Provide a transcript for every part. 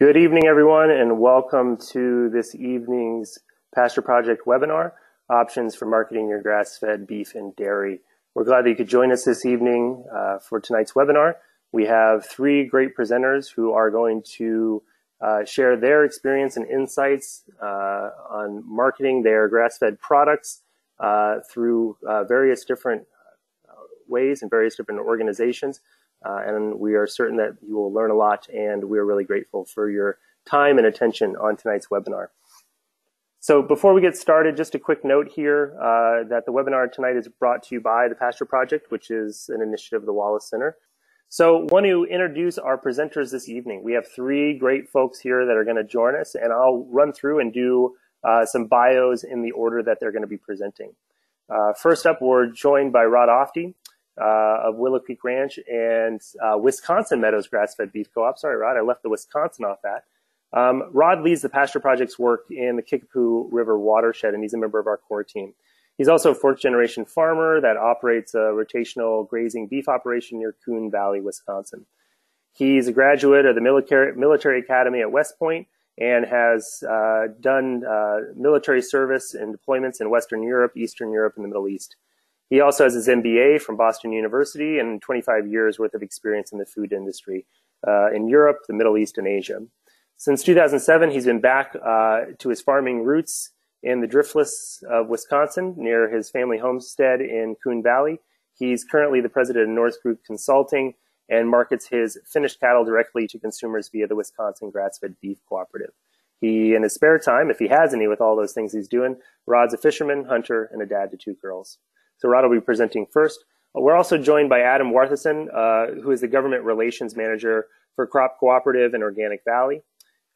Good evening, everyone, and welcome to this evening's Pasture Project webinar, Options for Marketing Your Grass-Fed Beef and Dairy. We're glad that you could join us this evening uh, for tonight's webinar. We have three great presenters who are going to uh, share their experience and insights uh, on marketing their grass-fed products uh, through uh, various different uh, ways and various different organizations. Uh, and we are certain that you will learn a lot, and we are really grateful for your time and attention on tonight's webinar. So before we get started, just a quick note here uh, that the webinar tonight is brought to you by the Pasture Project, which is an initiative of the Wallace Center. So want to introduce our presenters this evening. We have three great folks here that are going to join us, and I'll run through and do uh, some bios in the order that they're going to be presenting. Uh, first up, we're joined by Rod Ofte uh, of Willow Creek Ranch and uh, Wisconsin Meadows Grass-Fed Beef Co-op. Sorry, Rod, I left the Wisconsin off that. Um, Rod leads the pasture project's work in the Kickapoo River watershed, and he's a member of our core team. He's also a fourth generation farmer that operates a rotational grazing beef operation near Coon Valley, Wisconsin. He's a graduate of the military, military academy at West Point and has uh, done uh, military service and deployments in Western Europe, Eastern Europe, and the Middle East. He also has his MBA from Boston University and 25 years worth of experience in the food industry uh, in Europe, the Middle East, and Asia. Since 2007, he's been back uh, to his farming roots in the Driftless of Wisconsin near his family homestead in Coon Valley. He's currently the president of North Group Consulting and markets his finished cattle directly to consumers via the Wisconsin Grass-Fed Beef Cooperative. He, in his spare time, if he has any with all those things he's doing, Rod's a fisherman, hunter, and a dad to two girls. So Rod will be presenting first. We're also joined by Adam Warthesen, uh, who is the government relations manager for CROPP Cooperative and Organic Valley.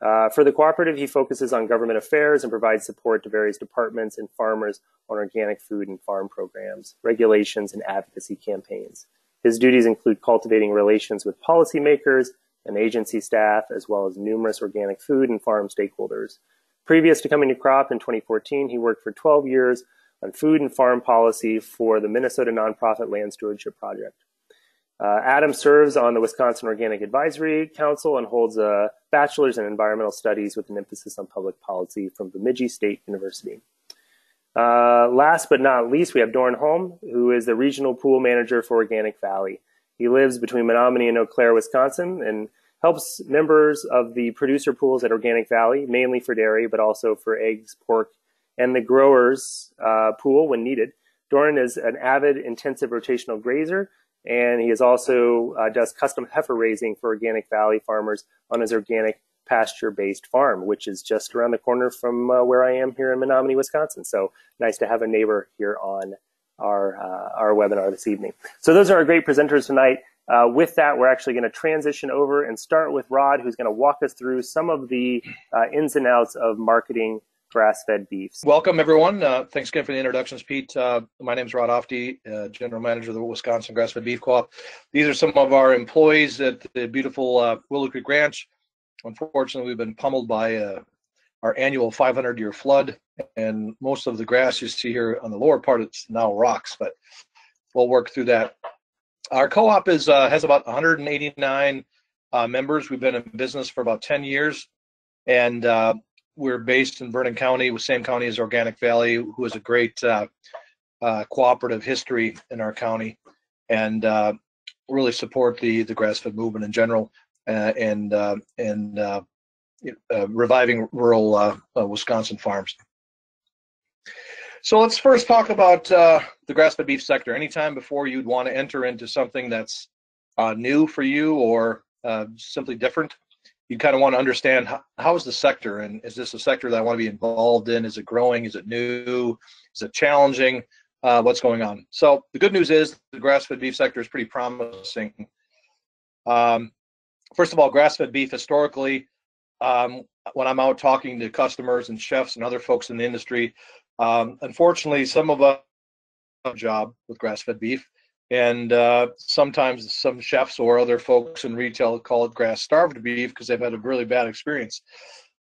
Uh, for the cooperative, he focuses on government affairs and provides support to various departments and farmers on organic food and farm programs, regulations, and advocacy campaigns. His duties include cultivating relations with policymakers and agency staff, as well as numerous organic food and farm stakeholders. Previous to coming to CROPP in 2014, he worked for 12 years on food and farm policy for the Minnesota nonprofit Land Stewardship Project. Uh, Adam serves on the Wisconsin Organic Advisory Council and holds a bachelor's in environmental studies with an emphasis on public policy from Bemidji State University. Uh, last but not least, we have Doran Holm, who is the regional pool manager for Organic Valley. He lives between Menomonie and Eau Claire, Wisconsin, and helps members of the producer pools at Organic Valley, mainly for dairy, but also for eggs, pork, and the growers uh, pool when needed. Doran is an avid intensive rotational grazer, and he is also uh, does custom heifer raising for Organic Valley farmers on his organic pasture-based farm, which is just around the corner from uh, where I am here in Menomonie, Wisconsin. So nice to have a neighbor here on our uh, our webinar this evening. So those are our great presenters tonight. Uh, with that, we're actually going to transition over and start with Rod, who's going to walk us through some of the uh, ins and outs of marketing grass-fed beefs. Welcome, everyone. Uh, thanks again for the introductions, Pete. Uh, my name is Rod Ofte, uh, General Manager of the Wisconsin Grass-Fed Beef Co-op. These are some of our employees at the beautiful uh, Willow Creek Ranch. Unfortunately, we've been pummeled by uh, our annual 500-year flood, and most of the grass you see here on the lower part it's now rocks, but we'll work through that. Our co-op is uh, has about 189 members. We've been in business for about 10 years, and we're based in Vernon County, with same county as Organic Valley, who has a great uh, uh, cooperative history in our county, and uh, really support the the grass-fed movement in general, uh, and uh, and uh, reviving rural Wisconsin farms. So let's first talk about the grass-fed beef sector. Anytime before you'd want to enter into something that's new for you or simply different, you kind of want to understand how, how is the sector and is this a sector that I want to be involved in? Is it growing? Is it new? Is it challenging? Uh, what's going on? So the good news is the grass-fed beef sector is pretty promising. Um, first of all, grass-fed beef historically, um, when I'm out talking to customers and chefs and other folks in the industry, um, unfortunately, some of us have a job with grass-fed beef and uh, sometimes some chefs or other folks in retail call it grass starved beef because they've had a really bad experience.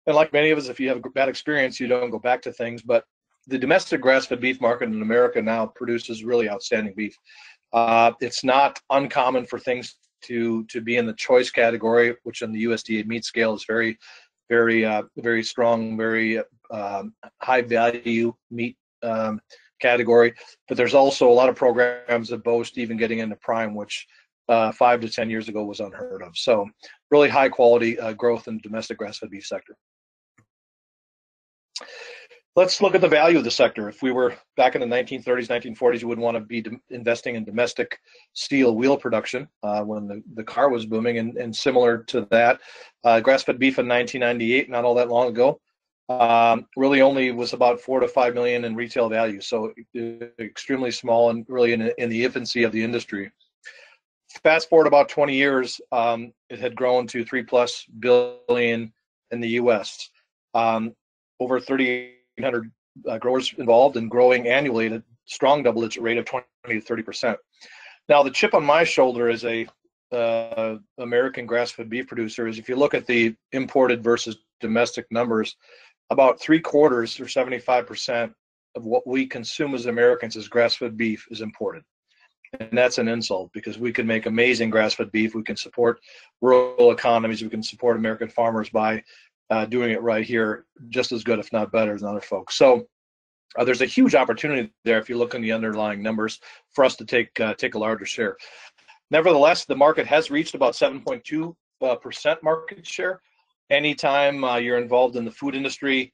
And like many of us, if you have a bad experience, you don't go back to things. But the domestic grass-fed beef market in America now produces really outstanding beef. Uh, it's not uncommon for things to to be in the choice category, which in the USDA meat scale is very, very, uh, very strong, very um, high value meat um, category. But there's also a lot of programs that boast even getting into prime, which uh, five to ten years ago was unheard of. So really high quality uh, growth in the domestic grass-fed beef sector. Let's look at the value of the sector. If we were back in the 1930s, 1940s, you wouldn't want to be investing in domestic steel wheel production uh, when the, the car was booming. And, and similar to that, uh, grass-fed beef in 1998, not all that long ago, um, really only was about four to five million in retail value. So extremely small and really in, in the infancy of the industry. Fast forward about 20 years, um, it had grown to three plus billion in the U.S. Um, over 30 1,500 uh, growers involved and growing annually at a strong double-digit rate of 20 to 30 percent. Now, the chip on my shoulder as a uh, American grass-fed beef producer is if you look at the imported versus domestic numbers, about three quarters or 75 percent of what we consume as Americans as grass-fed beef is imported. And that's an insult because we can make amazing grass-fed beef. We can support rural economies. We can support American farmers by uh, doing it right here just as good, if not better, than other folks. So uh, there's a huge opportunity there if you look in the underlying numbers for us to take uh, take a larger share. Nevertheless, the market has reached about 7.2 uh, percent market share. Anytime uh, you're involved in the food industry,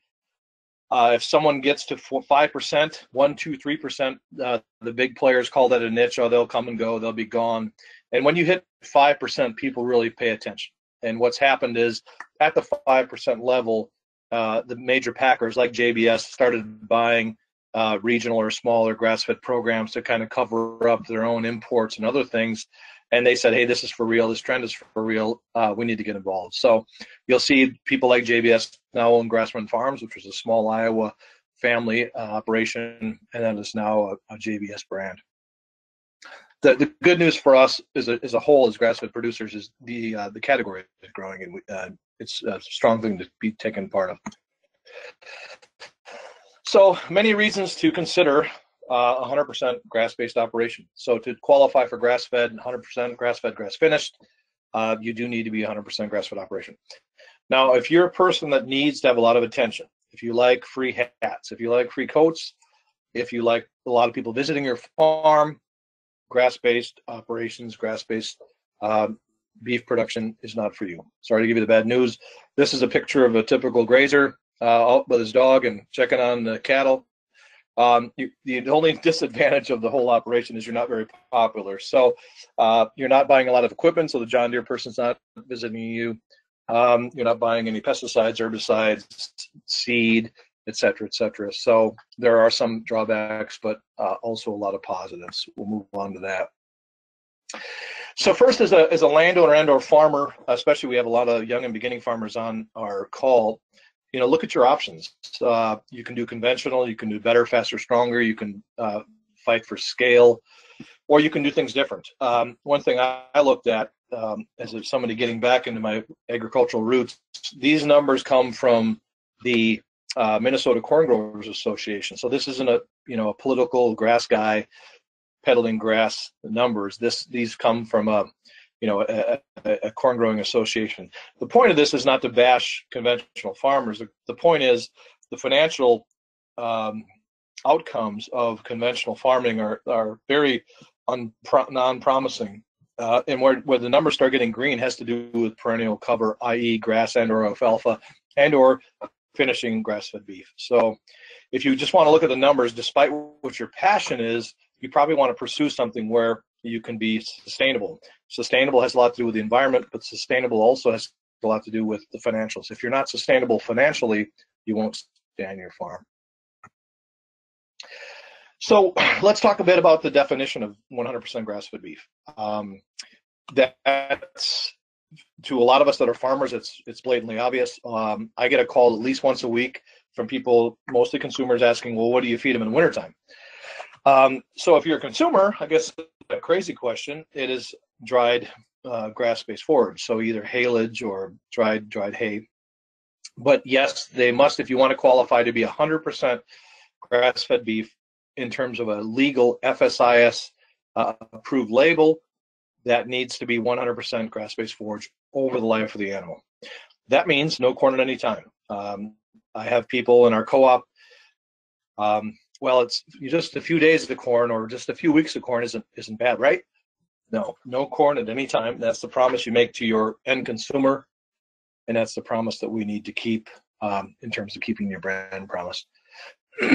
uh, if someone gets to five percent, one, two, three percent, the big players call that a niche. Oh, they'll come and go. They'll be gone. And when you hit five percent, people really pay attention. And what's happened is at the 5% level, uh, the major packers like JBS started buying uh, regional or smaller grass-fed programs to kind of cover up their own imports and other things. And they said, "Hey, this is for real. This trend is for real. Uh, we need to get involved." So you'll see people like JBS now own Grass Run Farms, which was a small Iowa family uh, operation, and that is now a, a JBS brand the, the good news for us as a, as a whole as grass-fed producers is the uh, the category is growing and we, uh, it's a strong thing to be taken part of. So many reasons to consider uh, 100% grass-based operation. So to qualify for grass-fed, and 100% grass-fed, grass-finished, uh, you do need to be 100% grass-fed operation. Now, if you're a person that needs to have a lot of attention, if you like free hats, if you like free coats, if you like a lot of people visiting your farm, grass-based operations, grass-based um, beef production is not for you. Sorry to give you the bad news. This is a picture of a typical grazer uh, out with his dog and checking on the cattle. Um, you, the only disadvantage of the whole operation is you're not very popular. So uh, you're not buying a lot of equipment, so the John Deere person's not visiting you. Um, you're not buying any pesticides, herbicides, seed, et cetera, et cetera. So there are some drawbacks, but uh, also a lot of positives. We'll move on to that. So first, as a, as a landowner and or farmer, especially we have a lot of young and beginning farmers on our call, you know, look at your options. Uh, you can do conventional, you can do better, faster, stronger, you can uh, fight for scale, or you can do things different. Um, one thing I, I looked at um, as somebody getting back into my agricultural roots, these numbers come from the uh, Minnesota Corn Growers Association. So this isn't a you know a political grass guy peddling grass numbers. This these come from a you know a, a, corn growing association. The point of this is not to bash conventional farmers. The, the point is the financial um, outcomes of conventional farming are are very unpro- non-promising. Uh, and where, where the numbers start getting green has to do with perennial cover, i.e., grass and or alfalfa, and or finishing grass-fed beef. So if you just want to look at the numbers, despite what your passion is, you probably want to pursue something where you can be sustainable. Sustainable has a lot to do with the environment, but sustainable also has a lot to do with the financials. If you're not sustainable financially, you won't stay on your farm. So let's talk a bit about the definition of 100% grass-fed beef. Um, that's to a lot of us that are farmers, it's it's blatantly obvious. Um, I get a call at least once a week from people, mostly consumers, asking, "Well, what do you feed them in the wintertime?" Um, so if you're a consumer, I guess a crazy question. It is dried uh, grass-based forage, so either haylage or dried dried hay. But yes, they must, if you want to qualify to be 100% grass-fed beef in terms of a legal FSIS uh, approved label, that needs to be 100% grass-based forage over the life of the animal. That means no corn at any time. Um, I have people in our co-op. Um, well, it's just a few days of corn or just a few weeks of corn isn't isn't bad, right? No, no corn at any time. That's the promise you make to your end consumer, and that's the promise that we need to keep um, in terms of keeping your brand promise.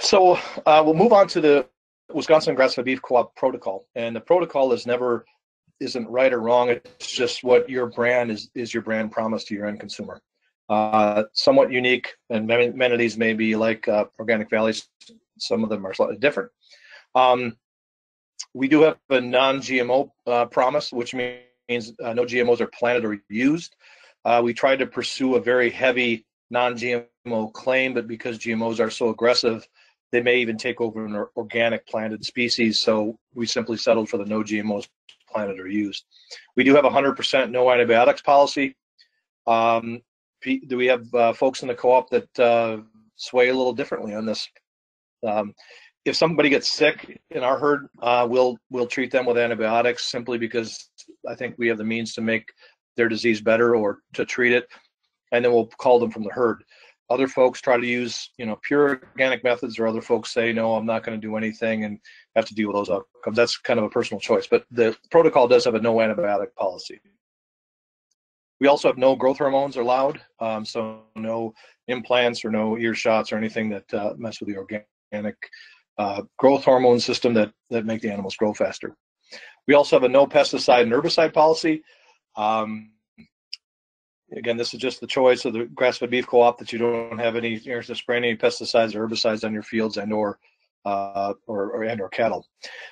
so uh, we'll move on to the Wisconsin Grass-Fed Beef Co-op protocol, and the protocol is never isn't right or wrong. It's just what your brand is is your brand promise to your end consumer. Uh, somewhat unique, and many, of these may be like uh, Organic Valleys. Some of them are slightly different. Um, we do have a non-GMO uh, promise, which means uh, no GMOs are planted or used. Uh, we tried to pursue a very heavy non-GMO claim, but because GMOs are so aggressive, they may even take over an organic planted species. So we simply settled for the no GMOs planted or used. We do have a 100% no antibiotics policy. Um, do we have uh, folks in the co-op that uh, sway a little differently on this? Um, if somebody gets sick in our herd, uh, we'll we'll treat them with antibiotics simply because I think we have the means to make their disease better or to treat it, and then we'll call them from the herd. Other folks try to use, you know, pure organic methods, or other folks say, no, I'm not going to do anything and have to deal with those outcomes. That's kind of a personal choice, but the protocol does have a no antibiotic policy. We also have no growth hormones allowed, um, so no implants or no ear shots or anything that uh, mess with the organic uh, growth hormone system that that make the animals grow faster. We also have a no pesticide and herbicide policy. Um, again, this is just the choice of the grass-fed beef co-op that you don't have any you know, spraying any pesticides or herbicides on your fields and or uh, or, or and or cattle.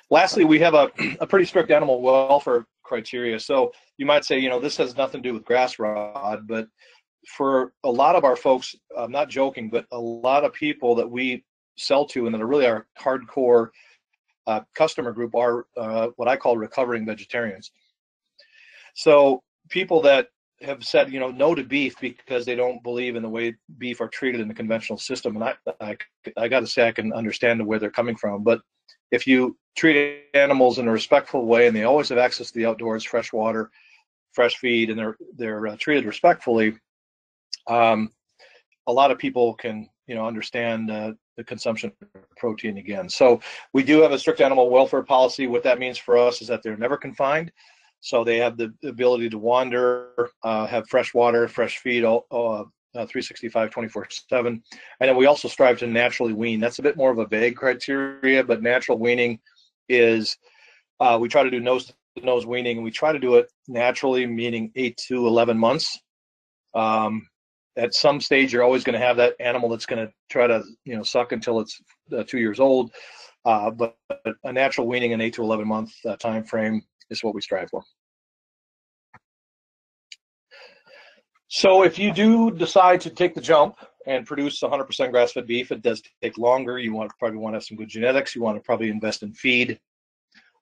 Lastly, we have a, a pretty strict animal welfare criteria. So you might say, you know, this has nothing to do with grass rod, but for a lot of our folks, I'm not joking, but a lot of people that we sell to and that are really our hardcore uh, customer group are uh, what I call recovering vegetarians. So people that have said you know no to beef because they don't believe in the way beef are treated in the conventional system. And i i, I got to say i can understand where they're coming from. But if you treat animals in a respectful way and they always have access to the outdoors fresh water fresh feed and they're they're uh, treated respectfully um, a lot of people can you know understand uh, the consumption of protein again. So we do have a strict animal welfare policy. What that means for us is that they're never confined so they have the ability to wander, uh, have fresh water, fresh feed, all, uh, uh 365, 24 7. And then we also strive to naturally wean. That's a bit more of a vague criteria, but natural weaning is uh, we try to do nose to nose weaning, and we try to do it naturally, meaning 8 to 11 months. Um, at some stage, you're always going to have that animal that's going to try to you know suck until it's uh, two years old. Uh, but, a natural weaning in 8 to 11 month uh, time frame is what we strive for. So if you do decide to take the jump and produce 100% grass-fed beef, it does take longer. You want probably want to have some good genetics. You want to probably invest in feed.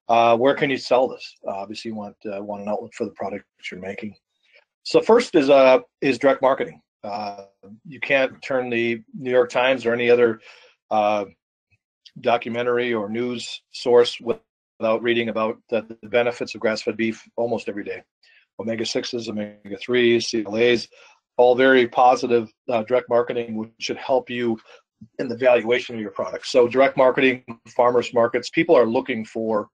Uh, where can you sell this? Uh, obviously, you want uh, want an outlet for the product you're making. So first is uh is direct marketing. Uh, you can't turn the New York Times or any other uh, documentary or news source with without reading about the, the benefits of grass-fed beef almost every day. Omega sixes, omega threes, CLAs, all very positive uh, direct marketing, which should help you in the valuation of your product. So direct marketing, farmers markets, people are looking for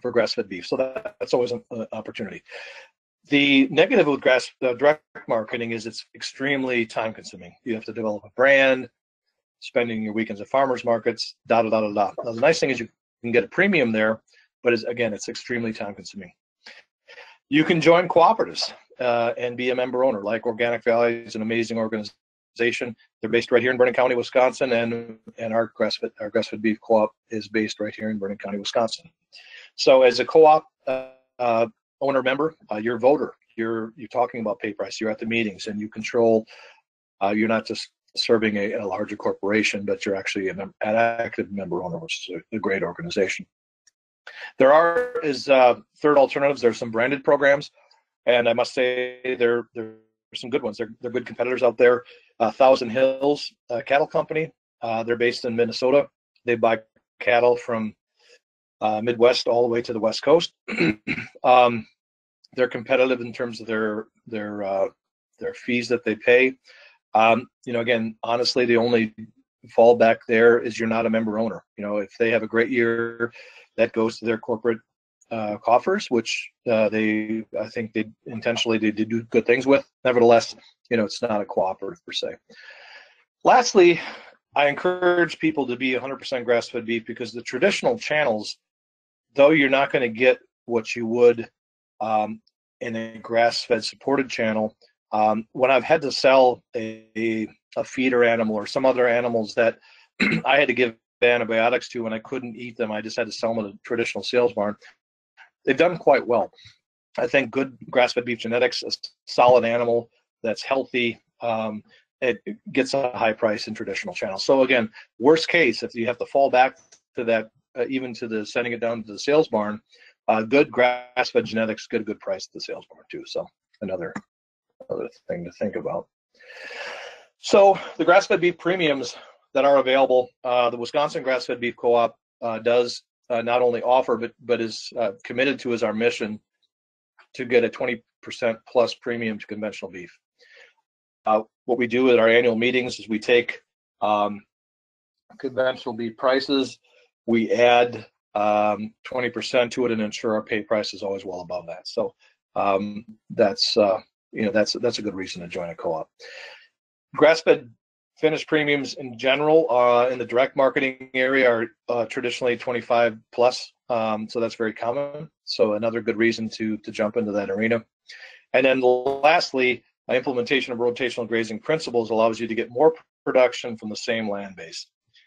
for grass-fed beef. So that, that's always an opportunity. The negative with grass uh, direct marketing is it's extremely time consuming. You have to develop a brand, spending your weekends at farmers markets, da da da da da. Now the nice thing is you can get a premium there, but it's, again, it's extremely time consuming. You can join cooperatives uh, and be a member owner, like Organic Valley is an amazing organization. They're based right here in Vernon County, Wisconsin, and and our grass-fed our grass-fed beef co-op is based right here in Vernon County, Wisconsin. So as a co-op uh, uh, owner member, uh, you're a voter. You're you're talking about pay price. You're at the meetings, and you control. Uh, you're not just serving a, a larger corporation, but you're actually an, an active member owner, which is a, a great organization. There are is uh, third alternatives. There's some branded programs, and I must say there there are some good ones. They're they're good competitors out there. uh, Thousand Hills uh, Cattle Company. Uh, they're based in Minnesota. They buy cattle from uh, Midwest all the way to the West Coast. um, they're competitive in terms of their their uh, their fees that they pay. Um, you know, again, honestly, the only fallback there is you're not a member owner. You know, if they have a great year, that goes to their corporate uh, coffers, which uh, they, I think, they intentionally they did do good things with. Nevertheless, you know, it's not a cooperative per se. Lastly, I encourage people to be 100% grass-fed beef because the traditional channels, though you're not going to get what you would um, in a grass-fed supported channel, um, when I've had to sell a, a feeder animal or some other animals that I had to give antibiotics to and I couldn't eat them, I just had to sell them at a traditional sales barn. They've done quite well. I think good grass-fed beef genetics, a solid animal that's healthy, um, it gets a high price in traditional channels. So again, worst case, if you have to fall back to that, uh, even to the sending it down to the sales barn, uh, good grass-fed genetics, good good price at the sales barn too. So another other thing to think about. So the grass-fed beef premiums that are available, uh, the Wisconsin Grass-Fed Beef Co-op uh, does uh, not only offer, but but is uh, committed to as our mission to get a 20% plus premium to conventional beef. Uh, what we do at our annual meetings is we take um, conventional beef prices, we add um, 20% to it and ensure our pay price is always well above that. So um, that's uh, you know that's that's a good reason to join a co-op. Grass-fed finished premiums in general uh, in the direct marketing area are uh, traditionally 25 plus, um, so that's very common. So another good reason to to jump into that arena. And then lastly, implementation of rotational grazing principles allows you to get more production from the same land base.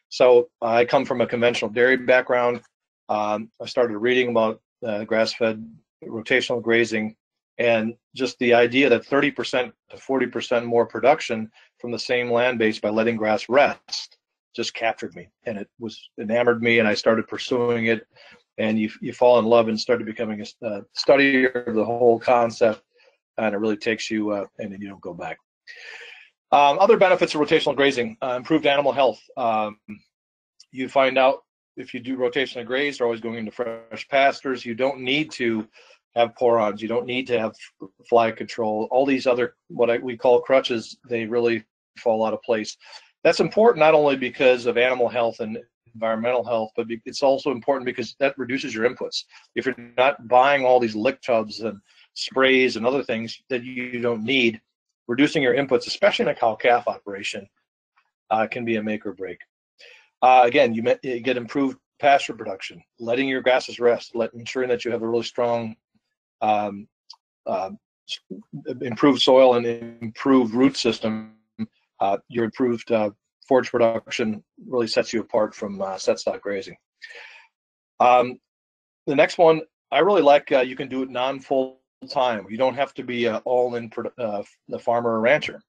So I come from a conventional dairy background. Um, I started reading about uh, grass-fed rotational grazing and just the idea that 30% to 40% more production from the same land base by letting grass rest just captured me and it was enamored me and I started pursuing it and you, you fall in love and started becoming a uh, studier of the whole concept and it really takes you uh, and then you don't go back. Um, other benefits of rotational grazing, uh, improved animal health. Um, you find out if you do rotational graze, they're always going into fresh pastures. You don't need to have pour-ons. You don't need to have fly control. All these other what I, we call crutches, they really fall out of place. That's important not only because of animal health and environmental health, but it's also important because that reduces your inputs. If you're not buying all these lick tubs and sprays and other things that you don't need, reducing your inputs, especially in a cow-calf operation, uh, can be a make or break. Uh, again, you, met, you, get improved pasture production, letting your grasses rest, let, ensuring that you have a really strong um, uh, improved soil and improved root system, uh, your improved uh, forage production really sets you apart from uh, set stock grazing. Um, the next one, I really like, uh, you can do it non-full time. You don't have to be all in uh, the farmer or rancher.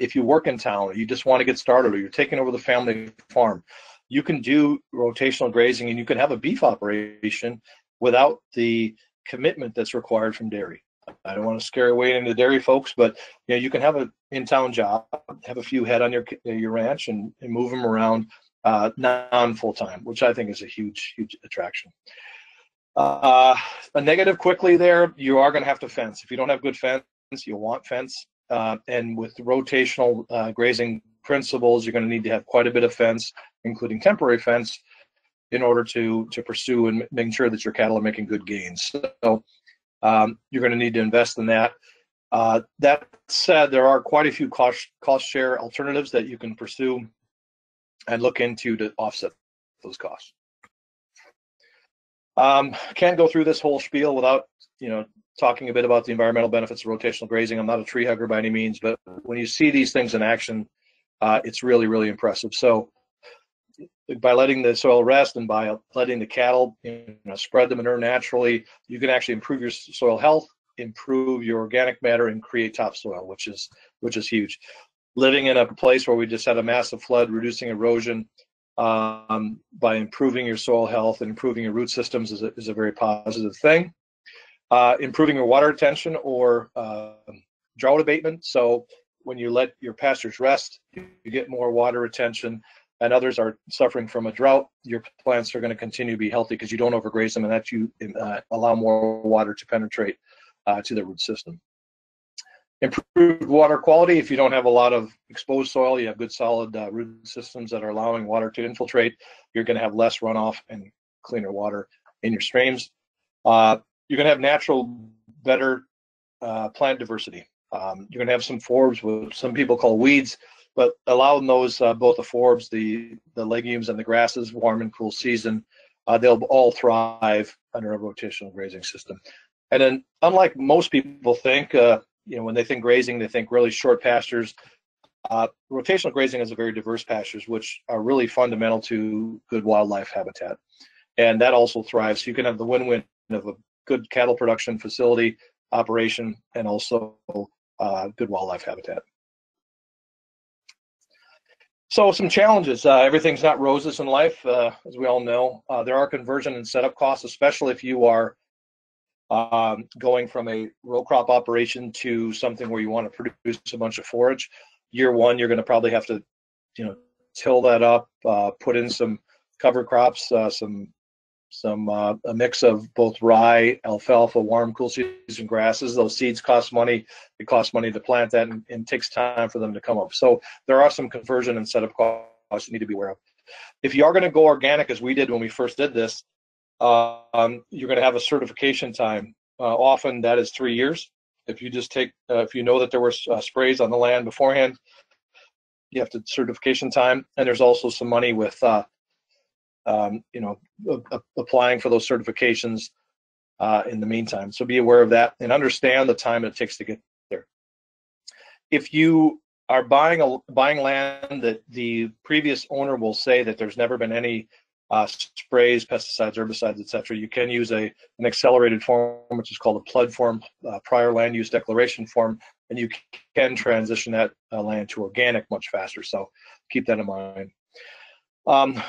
if you work in town, or you just want to get started, or you're taking over the family farm, you can do rotational grazing and you can have a beef operation without the commitment that's required from dairy. I don't want to scare away any of the dairy folks, but you know you can have a in-town job, have a few head on your your ranch, and, and move them around uh, non full time, which I think is a huge huge attraction. Uh, a negative quickly there, you are going to have to fence. If you don't have good fence, you'll want fence. Uh, and with rotational uh, grazing principles, you're going to need to have quite a bit of fence, including temporary fence, in order to to pursue and making sure that your cattle are making good gains. So um, you're going to need to invest in that. Uh, that said, there are quite a few cost cost share alternatives that you can pursue and look into to offset those costs. Um, can't go through this whole spiel without you know talking a bit about the environmental benefits of rotational grazing. I'm not a tree hugger by any means, but when you see these things in action, uh, it's really really impressive. So by letting the soil rest and by letting the cattle you know, spread the manure naturally, you can actually improve your soil health, improve your organic matter, and create topsoil, which is which is huge. Living in a place where we just had a massive flood, reducing erosion um, by improving your soil health and improving your root systems is a, is a very positive thing. Uh, improving your water retention or uh, drought abatement. So when you let your pastures rest, you get more water retention, and others are suffering from a drought, your plants are going to continue to be healthy because you don't overgraze them and that you uh, allow more water to penetrate uh, to the root system. Improved water quality, if you don't have a lot of exposed soil, you have good solid uh, root systems that are allowing water to infiltrate, you're going to have less runoff and cleaner water in your streams. Uh, you're going to have natural, better uh, plant diversity. Um, you're going to have some forbs, what some people call weeds, but allowing those uh, both the forbs, the the legumes, and the grasses, warm and cool season, uh, they'll all thrive under a rotational grazing system. And then, unlike most people think, uh, you know, when they think grazing, they think really short pastures. Uh, rotational grazing is a very diverse pastures, which are really fundamental to good wildlife habitat, and that also thrives. You can have the win-win of a good cattle production facility operation and also uh, good wildlife habitat. So some challenges. Uh, everything's not roses in life, uh, as we all know. Uh, there are conversion and setup costs, especially if you are um, going from a row crop operation to something where you want to produce a bunch of forage. Year one, you're going to probably have to, you know, till that up, uh, put in some cover crops, uh, some some uh, a mix of both rye, alfalfa, warm, cool season grasses. Those seeds cost money. It costs money to plant that, and, and takes time for them to come up. So there are some conversion and setup costs you need to be aware of. If you are going to go organic, as we did when we first did this, um, you're going to have a certification time. Uh, often that is three years. If you just take, uh, if you know that there were uh, sprays on the land beforehand, you have to certification time, and there's also some money with uh, um, you know, applying for those certifications uh, in the meantime. So be aware of that and understand the time it takes to get there. If you are buying a buying land that the previous owner will say that there's never been any uh, sprays, pesticides, herbicides, etc. You can use a an accelerated form, which is called a PLUD form, uh, prior land use declaration form, and you can transition that uh, land to organic much faster. So keep that in mind. Um,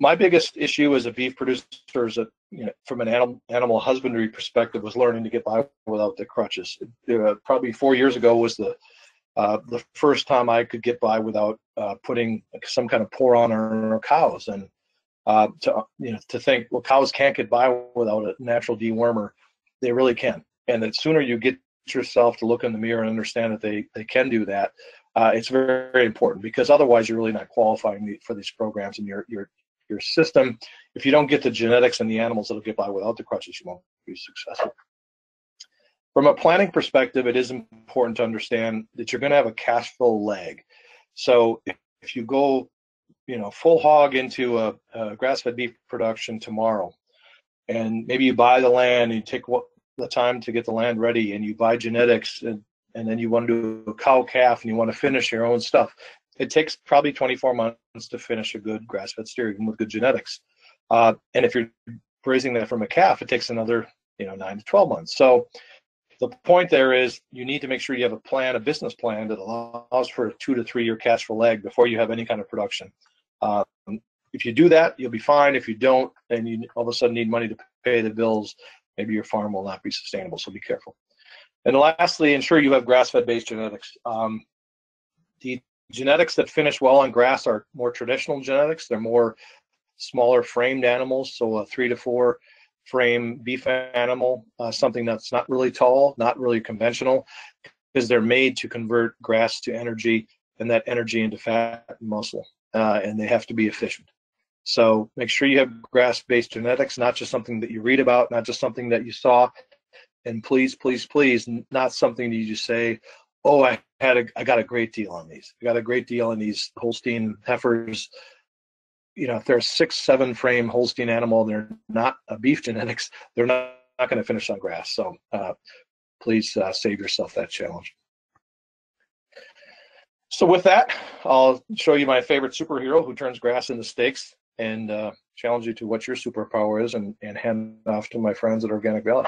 my biggest issue as a beef producer is that you know, from an animal, animal husbandry perspective was learning to get by without the crutches. Uh, probably four years ago was the uh, the first time I could get by without uh, putting some kind of pour on our, cows, and uh, to you know to think well cows can't get by without a natural dewormer, they really can. And the sooner you get yourself to look in the mirror and understand that they they can do that, uh, it's very, very important because otherwise you're really not qualifying for these programs and you're you're your system. If you don't get the genetics and the animals that'll get by without the crutches, you won't be successful. From a planning perspective, it is important to understand that you're going to have a cash flow lag. So if, if you go, you know, full hog into a, a grass-fed beef production tomorrow, and maybe you buy the land and you take what, the time to get the land ready, and you buy genetics, and, and then you want to do a cow calf, and you want to finish your own stuff it takes probably 24 months to finish a good grass-fed steer, even with good genetics. Uh, and if you're raising that from a calf, it takes another, you know, nine to 12 months. So the point there is you need to make sure you have a plan, a business plan that allows for a two to three year cash flow lag before you have any kind of production. Um, if you do that, you'll be fine. If you don't, then you all of a sudden need money to pay the bills. Maybe your farm will not be sustainable. So be careful. And lastly, ensure you have grass-fed based genetics. Um, the genetics that finish well on grass are more traditional genetics. They're more smaller framed animals, so a three to four frame beef animal, uh, something that's not really tall, not really conventional, because they're made to convert grass to energy and that energy into fat and muscle, uh, and they have to be efficient. So make sure you have grass-based genetics, not just something that you read about, not just something that you saw, and please, please, please, not something that you just say, oh, I had a, I got a great deal on these. I got a great deal on these Holstein heifers. You know, if they're a six, seven frame Holstein animal, they're not a beef genetics. They're not, not going to finish on grass. So uh, please uh, save yourself that challenge. So with that, I'll show you my favorite superhero who turns grass into steaks and uh, challenge you to what your superpower is and, and hand off to my friends at Organic Valley.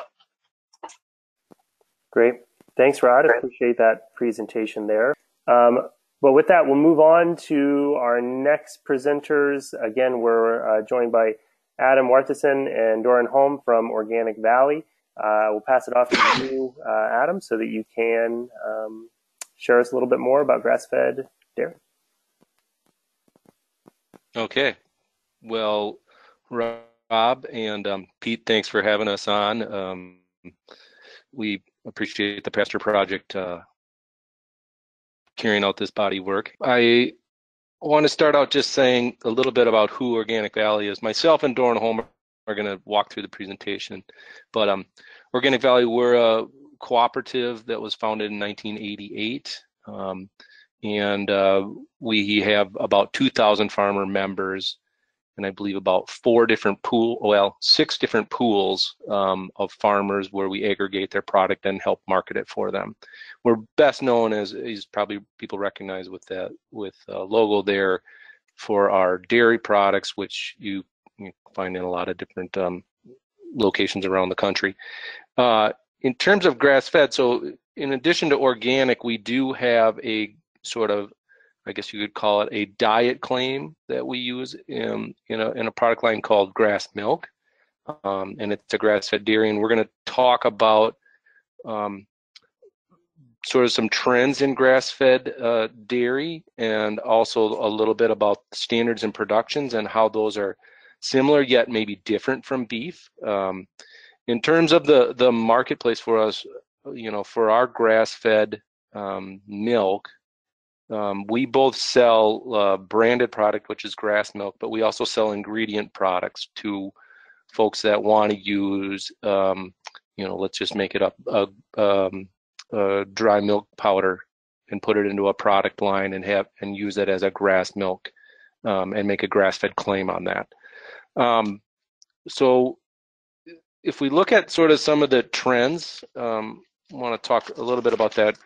Great. Thanks, Rod. Appreciate that presentation there. Um, but with that, we'll move on to our next presenters. Again, we're uh, joined by Adam Warthesen and Doran Holm from Organic Valley. Uh, we'll pass it off to you, uh, Adam, so that you can um, share us a little bit more about grass-fed dairy. Okay. Well, Rob and um, Pete, thanks for having us on. Um, we appreciate the Pasture Project uh, carrying out this body work. I want to start out just saying a little bit about who Organic Valley is. Myself and Doran Homer are going to walk through the presentation, but um, Organic Valley, we're a cooperative that was founded in 1988. Um, and uh, we have about 2,000 farmer members and I believe about four different pool, well, six different pools um, of farmers where we aggregate their product and help market it for them. We're best known as, is probably people recognize with that with a logo there for our dairy products, which you, you find in a lot of different um, locations around the country. Uh, in terms of grass-fed, so in addition to organic, we do have a sort of I guess you could call it a diet claim that we use in, in, a, in a product line called grass milk. Um, and it's a grass-fed dairy. And we're going to talk about um, sort of some trends in grass-fed uh, dairy and also a little bit about standards and productions and how those are similar yet maybe different from beef. Um, in terms of the, the marketplace for us, you know, for our grass-fed um, milk, um, we both sell uh, branded product, which is grass milk, but we also sell ingredient products to folks that want to use, um, you know, let's just make it up, a, um, a, dry milk powder and put it into a product line and have and use it as a grass milk um, and make a grass-fed claim on that. Um, so if we look at sort of some of the trends, um, I want to talk a little bit about that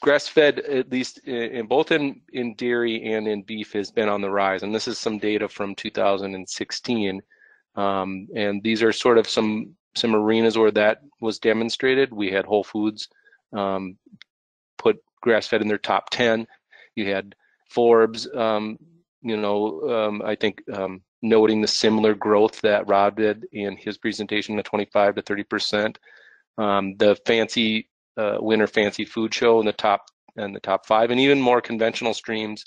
grass-fed, at least in both in, in dairy and in beef, has been on the rise. And this is some data from 2016. Um, and these are sort of some some arenas where that was demonstrated. We had Whole Foods um, put grass-fed in their top 10. You had Forbes, um, you know, um, I think um, noting the similar growth that Rob did in his presentation, the 25 to 30 percent. Um, the fancy uh, winter fancy food show in the top in the top five, and even more conventional streams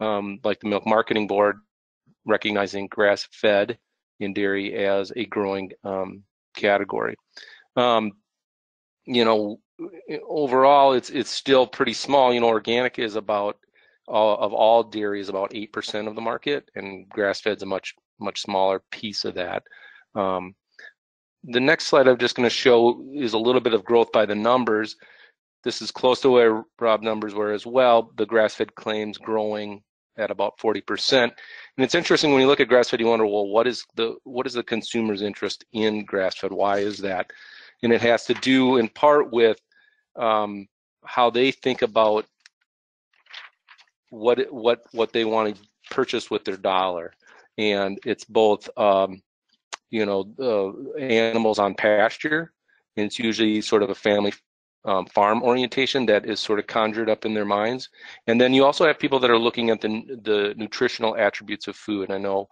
um, like the Milk Marketing Board, recognizing grass-fed in dairy as a growing um, category. Um, you know, overall, it's it's still pretty small. You know, organic is about of all dairy is about eight percent of the market, and grass-fed's a much much smaller piece of that. Um, the next slide I'm just going to show is a little bit of growth by the numbers. This is close to where Rob numbers were as well. The grass-fed claims growing at about 40%. And it's interesting when you look at grass-fed, you wonder, well, what is the what is the consumer's interest in grass-fed? Why is that? And it has to do in part with um, how they think about what what what they want to purchase with their dollar, and it's both um, you know, uh, animals on pasture. And it's usually sort of a family um, farm orientation that is sort of conjured up in their minds. And then you also have people that are looking at the, the nutritional attributes of food. I know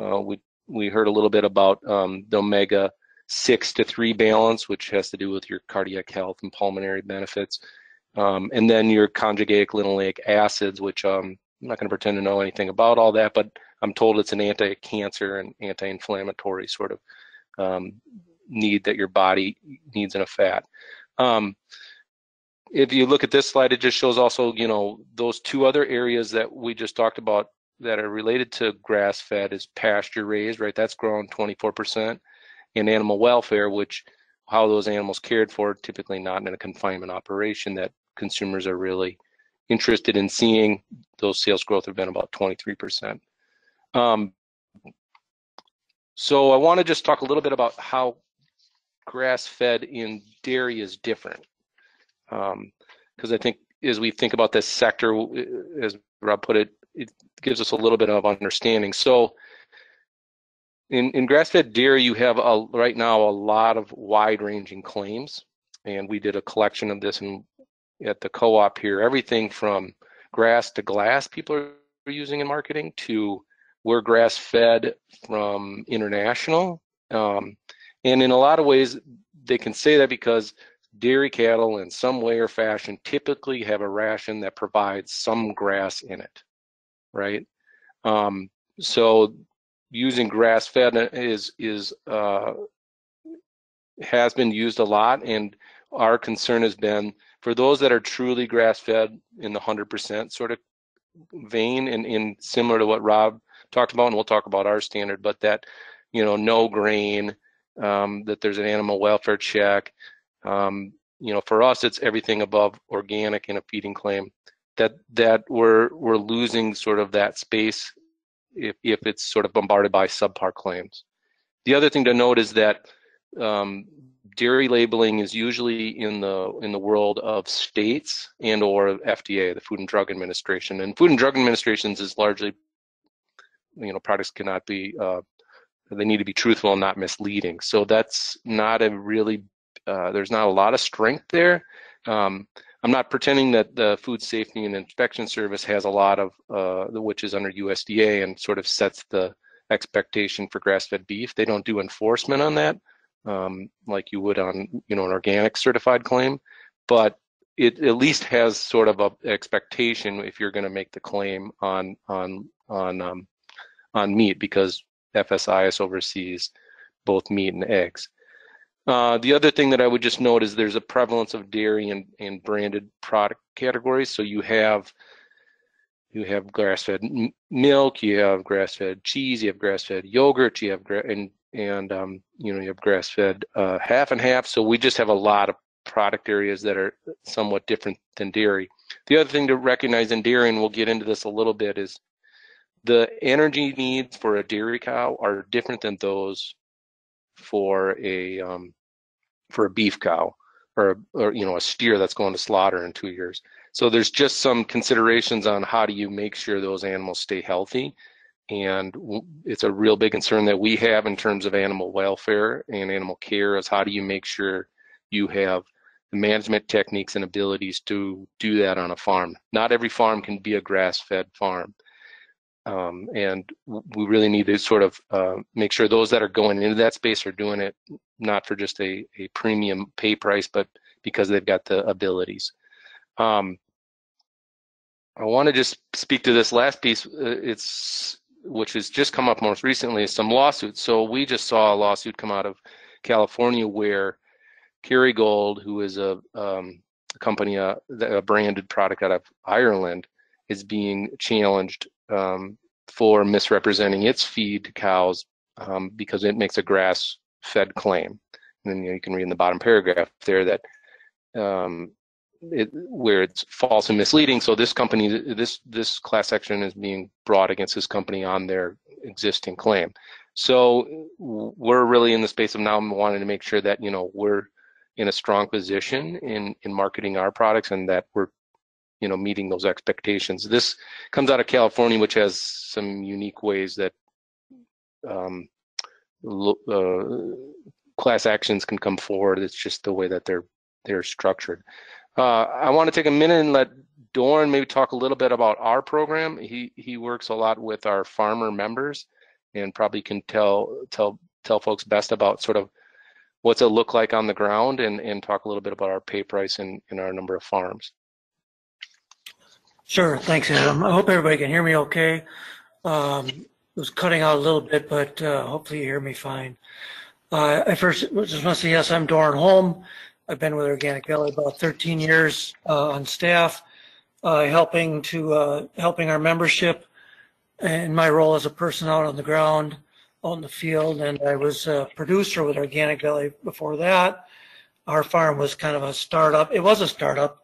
uh, we, we heard a little bit about um, the omega six to three balance, which has to do with your cardiac health and pulmonary benefits. Um, and then your conjugate linoleic acids, which um, I'm not going to pretend to know anything about all that, but I'm told it's an anti-cancer and anti-inflammatory sort of um, need that your body needs in a fat. Um, if you look at this slide, it just shows also, you know, those two other areas that we just talked about that are related to grass-fed is pasture raised, right? That's grown 24%, and animal welfare, which how those animals cared for, typically not in a confinement operation that consumers are really interested in seeing. Those sales growth have been about 23%. Um, so I want to just talk a little bit about how grass-fed in dairy is different. Because um, I think as we think about this sector, as Rob put it, it gives us a little bit of understanding. So in, in grass-fed dairy, you have a, right now a lot of wide-ranging claims, and we did a collection of this in, at the co-op here. Everything from grass to glass, people are using in marketing to we're grass fed from international. Um, and in a lot of ways, they can say that because dairy cattle in some way or fashion typically have a ration that provides some grass in it, right? Um, so using grass fed is is uh, has been used a lot, and our concern has been for those that are truly grass fed in the hundred percent sort of vein, and in similar to what Rob talked about, and we'll talk about our standard, but that you know no grain, um, that there's an animal welfare check. Um, you know, for us, it's everything above organic in a feeding claim. That that we're we're losing sort of that space if if it's sort of bombarded by subpar claims. The other thing to note is that um, dairy labeling is usually in the in the world of states and or FDA, the Food and Drug Administration, and Food and Drug Administrations is largely, you know, products cannot be uh, they need to be truthful and not misleading. So that's not a really, uh, there's not a lot of strength there. Um, I'm not pretending that the Food Safety and Inspection Service has a lot of, uh, which is under USDA and sort of sets the expectation for grass-fed beef. They don't do enforcement on that um, like you would on, you know, an organic certified claim, but it at least has sort of a expectation if you're going to make the claim on on on um, on meat because FSIS oversees both meat and eggs. Uh, the other thing that I would just note is there's a prevalence of dairy and, and branded product categories. So you have you have grass-fed milk, you have grass-fed cheese, you have grass-fed yogurt, you have gra- and and um, you know you have grass-fed uh, half and half. So we just have a lot of product areas that are somewhat different than dairy. The other thing to recognize in dairy, and we'll get into this a little bit, is the energy needs for a dairy cow are different than those for a um, for a beef cow or, or you know a steer that's going to slaughter in two years. So there's just some considerations on how do you make sure those animals stay healthy, and it's a real big concern that we have in terms of animal welfare and animal care is how do you make sure you have the management techniques and abilities to do that on a farm. Not every farm can be a grass-fed farm. Um, and we really need to sort of uh, make sure those that are going into that space are doing it not for just a, a premium pay price, but because they've got the abilities. Um, I want to just speak to this last piece. Uh, it's which has just come up most recently is some lawsuits. So we just saw a lawsuit come out of California where Kerrygold, who is a, um, a company, uh, a branded product out of Ireland, is being challenged um, for misrepresenting its feed to cows um, because it makes a grass-fed claim. And then you, know, you, can read in the bottom paragraph there that um, it, where it's false and misleading. So this company, this this class action is being brought against this company on their existing claim. So we're really in the space of now wanting to make sure that you know we're in a strong position in in marketing our products and that we're you know meeting those expectations. This comes out of California, which has some unique ways that um, uh, class actions can come forward. It's just the way that they're they're structured. Uh, I want to take a minute and let Doran maybe talk a little bit about our program. He he works a lot with our farmer members, and probably can tell tell tell folks best about sort of what's it look like on the ground, and and talk a little bit about our pay price and, and our number of farms. Sure. Thanks, Adam. I hope everybody can hear me okay. Um, it was cutting out a little bit, but uh, hopefully you hear me fine. Uh, I first just want to say, yes, I'm Doran Holm. I've been with Organic Valley about 13 years uh, on staff, uh, helping to uh, helping our membership in my role as a person out on the ground, out in the field. And I was a producer with Organic Valley before that. Our farm was kind of a startup. It was a startup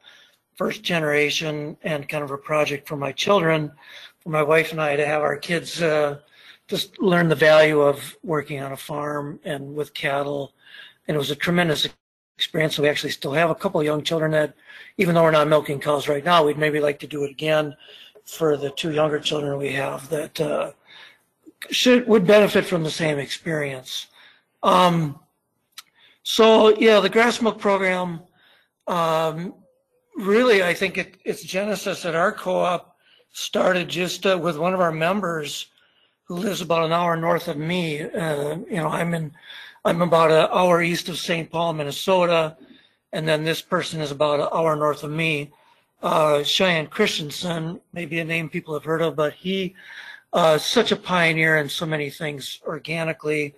first generation and kind of a project for my children, for my wife and I to have our kids uh, just learn the value of working on a farm and with cattle. And it was a tremendous experience. we actually still have a couple of young children that, even though we're not milking cows right now, we'd maybe like to do it again for the two younger children we have that uh, should would benefit from the same experience. Um, so yeah, the grass milk program um, really, I think it, its genesis at our co-op started just uh, with one of our members who lives about an hour north of me. Uh, you know, I'm in, I'm about an hour east of St. Paul, Minnesota, And then this person is about an hour north of me. Uh, Cheyenne Christensen, maybe a name people have heard of, but he uh, such a pioneer in so many things organically.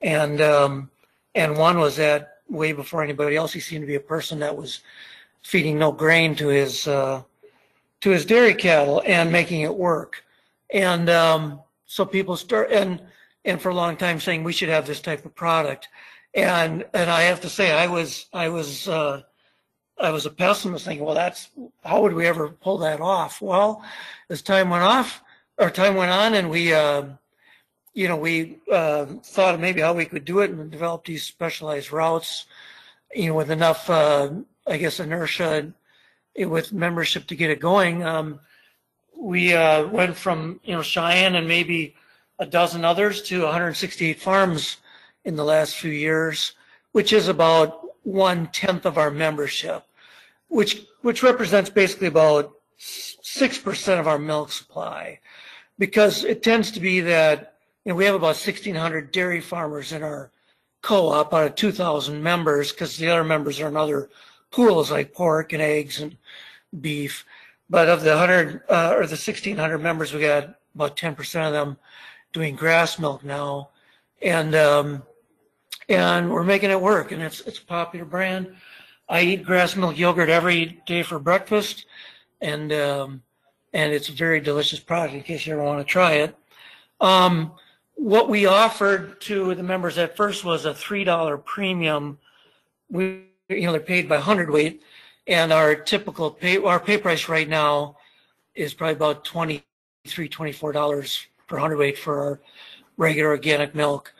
And um, and one was that way before anybody else, he seemed to be a person that was feeding no grain to his uh, to his dairy cattle and making it work. And um, so people start and and for a long time saying we should have this type of product. And and I have to say I was I was uh, I was a pessimist thinking, well, that's how would we ever pull that off? Well, as time went off, or time went on, and we, uh, you know, we uh, thought of maybe how we could do it and develop these specialized routes, you know, with enough, uh, I guess, inertia with membership to get it going. Um, we uh, went from you know Cheyenne and maybe a dozen others to 168 farms in the last few years, which is about one tenth of our membership, which which represents basically about six percent of our milk supply, because it tends to be that you know we have about 1,600 dairy farmers in our co-op out of 2,000 members, because the other members are in other pools like pork and eggs and beef. But of the 100 uh, or the 1,600 members, we got about 10% of them doing grass milk now, and um, and we're making it work. And it's it's a popular brand. I eat grass milk yogurt every day for breakfast, and um, and it's a very delicious product. In case you ever want to try it, um, what we offered to the members at first was a three dollar premium. We you know they're paid by hundredweight, and our typical pay our pay price right now is probably about 23 24 dollars per hundredweight for our regular organic milk.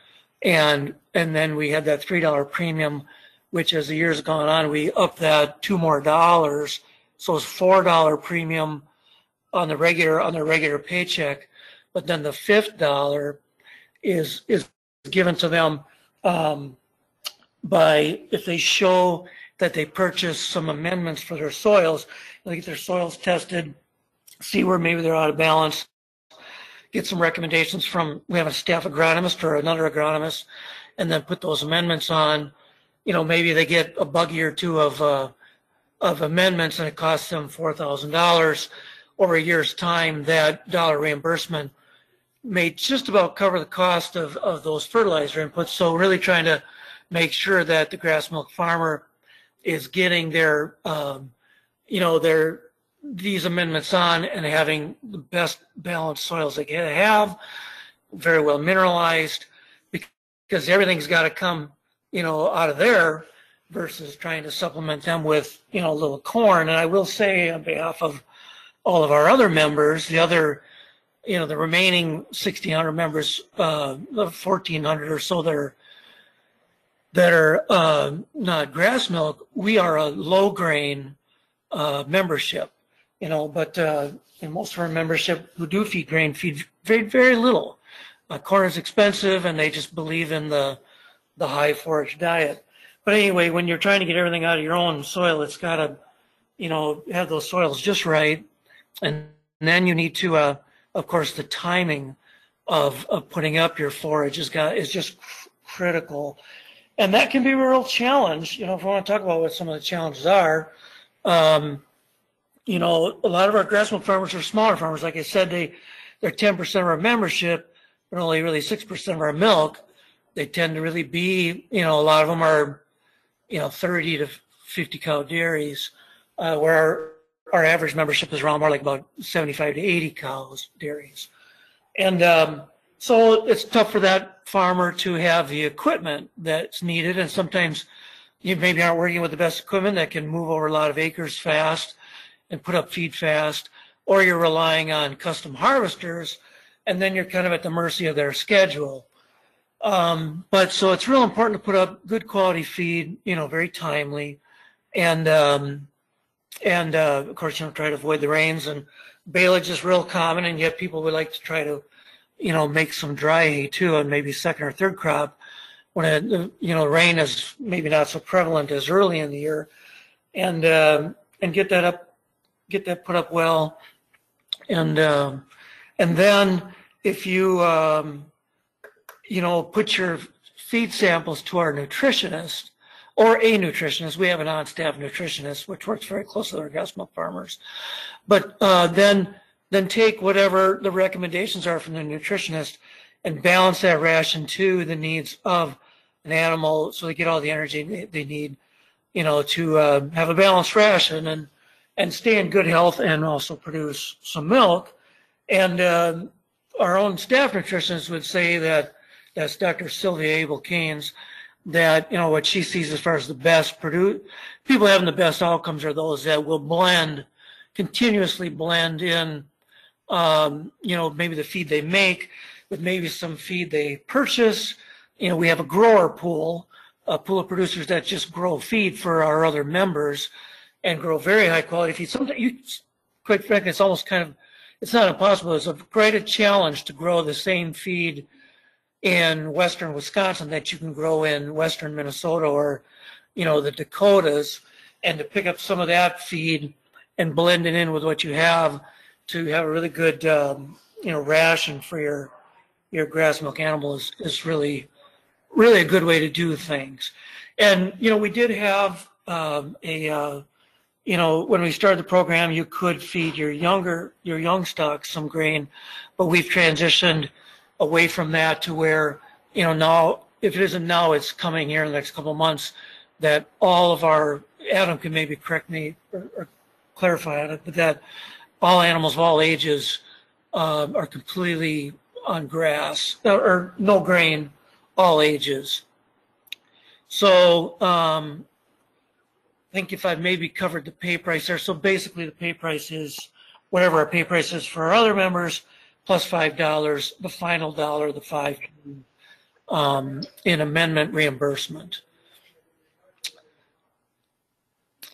And and then we had that three dollar premium which as the years gone on we upped that two more dollars. So it's four dollar premium on the regular on the regular paycheck. But then the fifth dollar is is given to them um, by if they show that they purchase some amendments for their soils they get their soils tested see where maybe they're out of balance get some recommendations from, we have a staff agronomist or another agronomist, and then put those amendments on. You know, maybe they get a buggy or two of, uh, of amendments and it costs them four thousand dollars over a year's time, that dollar reimbursement may just about cover the cost of, of those fertilizer inputs. So really trying to make sure that the grass milk farmer is getting their, um, you know, their these amendments on and having the best balanced soils they can have, very well mineralized, because everything's got to come, you know, out of there versus trying to supplement them with, you know, a little corn. And I will say on behalf of all of our other members, the other, you know, the remaining 1,600 members, uh, the 1,400 or so that are that are uh, not grass milk, we are a low grain uh, membership you know, but uh, in most of our membership who do feed grain feed very, very little. Uh, corn is expensive and they just believe in the, the high forage diet. But anyway, when you're trying to get everything out of your own soil, it's got to, you know, have those soils just right. And then you need to, uh, of course, the timing of, of putting up your forage is got is just critical. And that can be a real challenge. You know, if we want to talk about what some of the challenges are, um, you know, a lot of our grass milk farmers are smaller farmers. Like I said, they, they're 10% of our membership, but only really 6% of our milk. They tend to really be, you know, a lot of them are, you know, 30 to 50 cow dairies, uh, where our, our average membership is around more like about 75 to 80 cows dairies. And um, so it's tough for that farmer to have the equipment that's needed. And sometimes you maybe aren't working with the best equipment that can move over a lot of acres fast and put up feed fast, or you're relying on custom harvesters, and then you're kind of at the mercy of their schedule. Um, but so it's real important to put up good quality feed, you know, very timely, and um, and uh, of course, you know, try to avoid the rains. And baleage is real common, and yet people would like to try to, you know, make some dry hay too, and maybe second or third crop when it, you know rain is maybe not so prevalent as early in the year, and uh, and get that up get that put up well. And, um, and then if you, um, you know, put your feed samples to our nutritionist, or a nutritionist. We have an on-staff nutritionist, which works very closely with our grass milk farmers. But uh, then, then take whatever the recommendations are from the nutritionist and balance that ration to the needs of an animal, so they get all the energy they, need, you know, to uh, have a balanced ration and and stay in good health and also produce some milk. And uh, our own staff nutritionist would say that that's Dr. Silvia Abel-Caines that, you know, what she sees as far as the best produce, people having the best outcomes are those that will blend, continuously blend in, um, you know, maybe the feed they make with maybe some feed they purchase. You know, we have a grower pool, a pool of producers that just grow feed for our other members and grow very high quality feed. Sometimes you, quite frankly, it's almost kind of, it's not impossible. It's a quite a challenge to grow the same feed in western Wisconsin that you can grow in western Minnesota or, you know, the Dakotas, and to pick up some of that feed and blend it in with what you have to have a really good, um, you know, ration for your your grass milk animal is, is really, really a good way to do things. And you know, we did have um, a, uh, you know, when we started the program, you could feed your younger your young stock some grain, but we've transitioned away from that to where, you know, now, if it isn't now, it's coming here in the next couple of months, that all of our, Adam can maybe correct me or, or clarify on it, but that all animals of all ages um, are completely on grass or, or no grain, all ages. So um, I think if I've maybe covered the pay price there, so basically the pay price is whatever our pay price is for our other members, plus five dollars, the final dollar, the five um, in amendment reimbursement.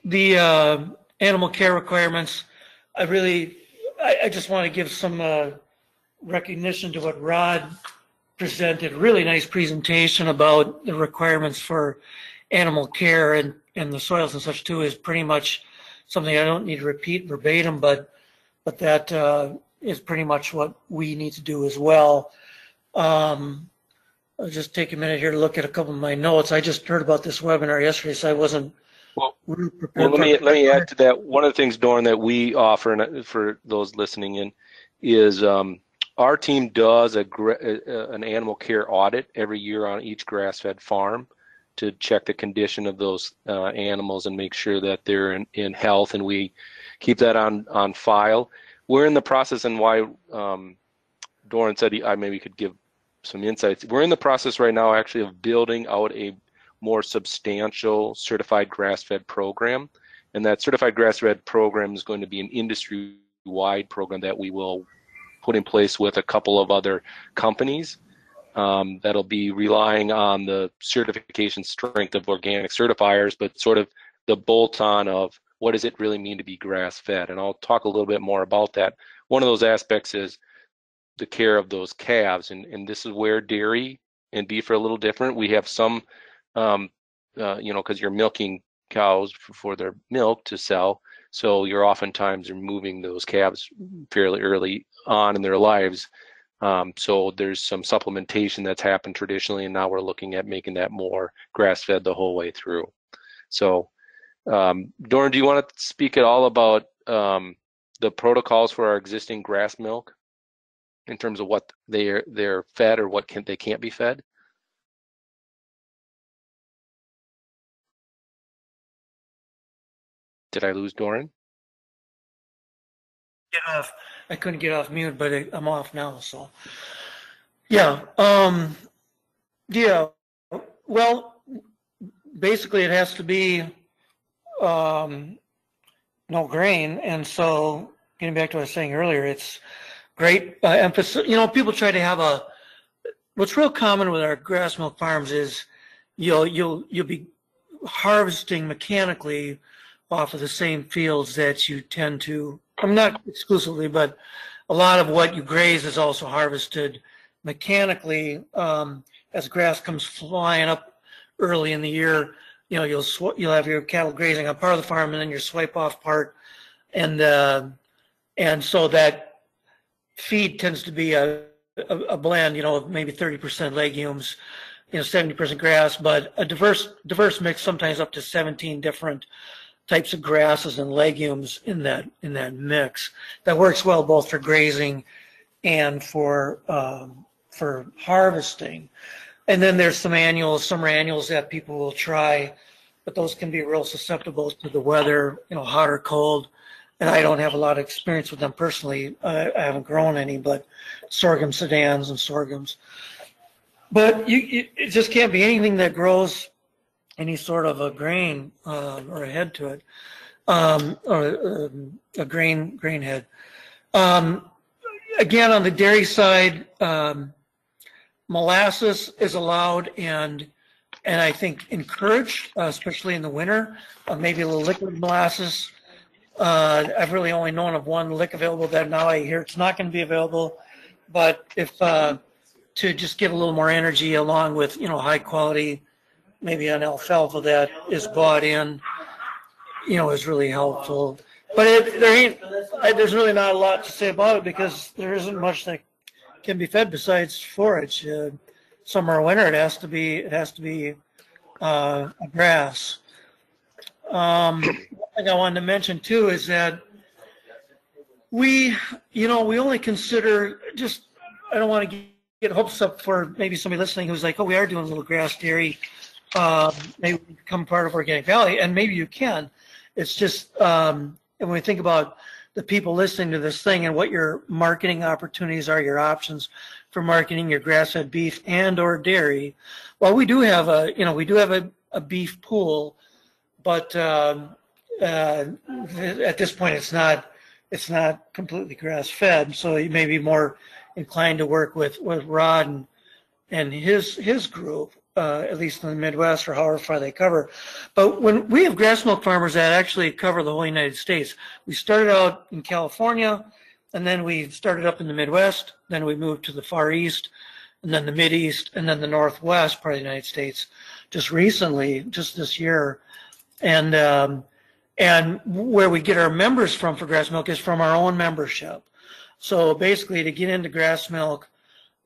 The uh, animal care requirements, I really, I, I just want to give some uh, recognition to what Rod presented. Really nice presentation about the requirements for animal care and, and the soils and such too is pretty much something I don't need to repeat verbatim, but but that uh, is pretty much what we need to do as well. Um, I'll just take a minute here to look at a couple of my notes. I just heard about this webinar yesterday, so I wasn't well, well let me let me add to that. One of the things, Doran, that we offer for those listening in is um, our team does a, an animal care audit every year on each grass-fed farm to check the condition of those uh, animals and make sure that they're in, in health, and we keep that on on file we're in the process and why um, Doran said he, I maybe could give some insights. We're in the process right now actually of building out a more substantial certified grass-fed program. And that certified grass-fed program is going to be an industry-wide program that we will put in place with a couple of other companies um, that'll be relying on the certification strength of organic certifiers, but sort of the bolt-on of what does it really mean to be grass fed? And I'll talk a little bit more about that. One of those aspects is the care of those calves. And, and this is where dairy and beef are a little different. We have some, um, uh, you know, because you're milking cows for their milk to sell. So you're oftentimes removing those calves fairly early on in their lives. Um, so there's some supplementation that's happened traditionally, and now we're looking at making that more grass-fed the whole way through. So um, Doran, do you want to speak at all about um, the protocols for our existing grass milk in terms of what they're they're fed or what can they can't be fed? Did I lose Doran? Get off. I couldn't get off mute, but I'm off now. So, yeah. Um, yeah. Well, basically, it has to be um, no grain. And so, getting back to what I was saying earlier, it's great uh, emphasis. You know, people try to have a. What's real common with our grass milk farms is you'll you'll you'll be harvesting mechanically off of the same fields that you tend to. I'm not exclusively, but a lot of what you graze is also harvested mechanically um, as grass comes flying up early in the year you know, you'll you'll have your cattle grazing on part of the farm and then your swipe off part, and uh, and so that feed tends to be a, a, a blend, you know, of maybe 30% legumes you know, 70% grass, but a diverse, diverse mix, sometimes up to 17 different types of grasses and legumes in that, in that mix. That works well both for grazing and for, um, for harvesting. And then there's some annuals, summer annuals that people will try, but those can be real susceptible to the weather, you know, hot or cold. And I don't have a lot of experience with them personally. I, I haven't grown any, but sorghum sudans and sorghums. But you, you, it just can't be anything that grows any sort of a grain um, or a head to it, um, or um, a grain grain head. Um, again, on the dairy side, um, molasses is allowed and and I think encouraged, uh, especially in the winter. Uh, maybe a little liquid molasses. Uh, I've really only known of one lick available that now I hear it's not going to be available. But if uh, to just give a little more energy along with you know high quality maybe an alfalfa that is bought in you know is really helpful. But it, there ain't I, there's really not a lot to say about it because there isn't much that can be fed besides forage. Uh, summer or winter it has to be it has to be uh, grass. Um, one thing i wanted to mention too is that we you know we only consider just i don't want to get hopes up for maybe somebody listening who's like, oh, we are doing a little grass dairy. Um, maybe become part of Organic Valley, and maybe you can. It's just, um, and when we think about the people listening to this thing and what your marketing opportunities are, your options for marketing your grass-fed beef and or dairy. Well, we do have a, you know, we do have a, a beef pool, but um, uh, at this point, it's not, it's not completely grass-fed. So you may be more inclined to work with, with Rod and, and his, his group, uh, at least in the Midwest or however far they cover. But when we have grass milk farmers that actually cover the whole United States, we started out in California and then we started up in the Midwest, then we moved to the Far East and then the Mid East and then the Northwest part of the United States just recently, just this year. And, um, and where we get our members from for grass milk is from our own membership. So basically, to get into grass milk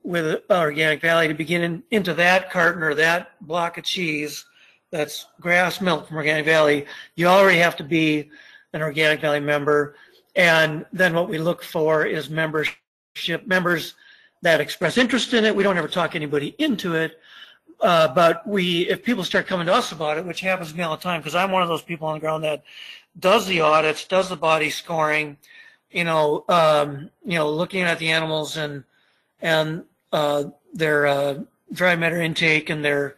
with Organic Valley, to begin in, into that carton or that block of cheese that's grass milk from Organic Valley, you already have to be an Organic Valley member. And then what we look for is membership members that express interest in it. We don't ever talk anybody into it. Uh, but we, if people start coming to us about it, which happens to me all the time, because I'm one of those people on the ground that does the audits, does the body scoring, you know, um, you know, looking at the animals and and uh, their uh, dry matter intake and their,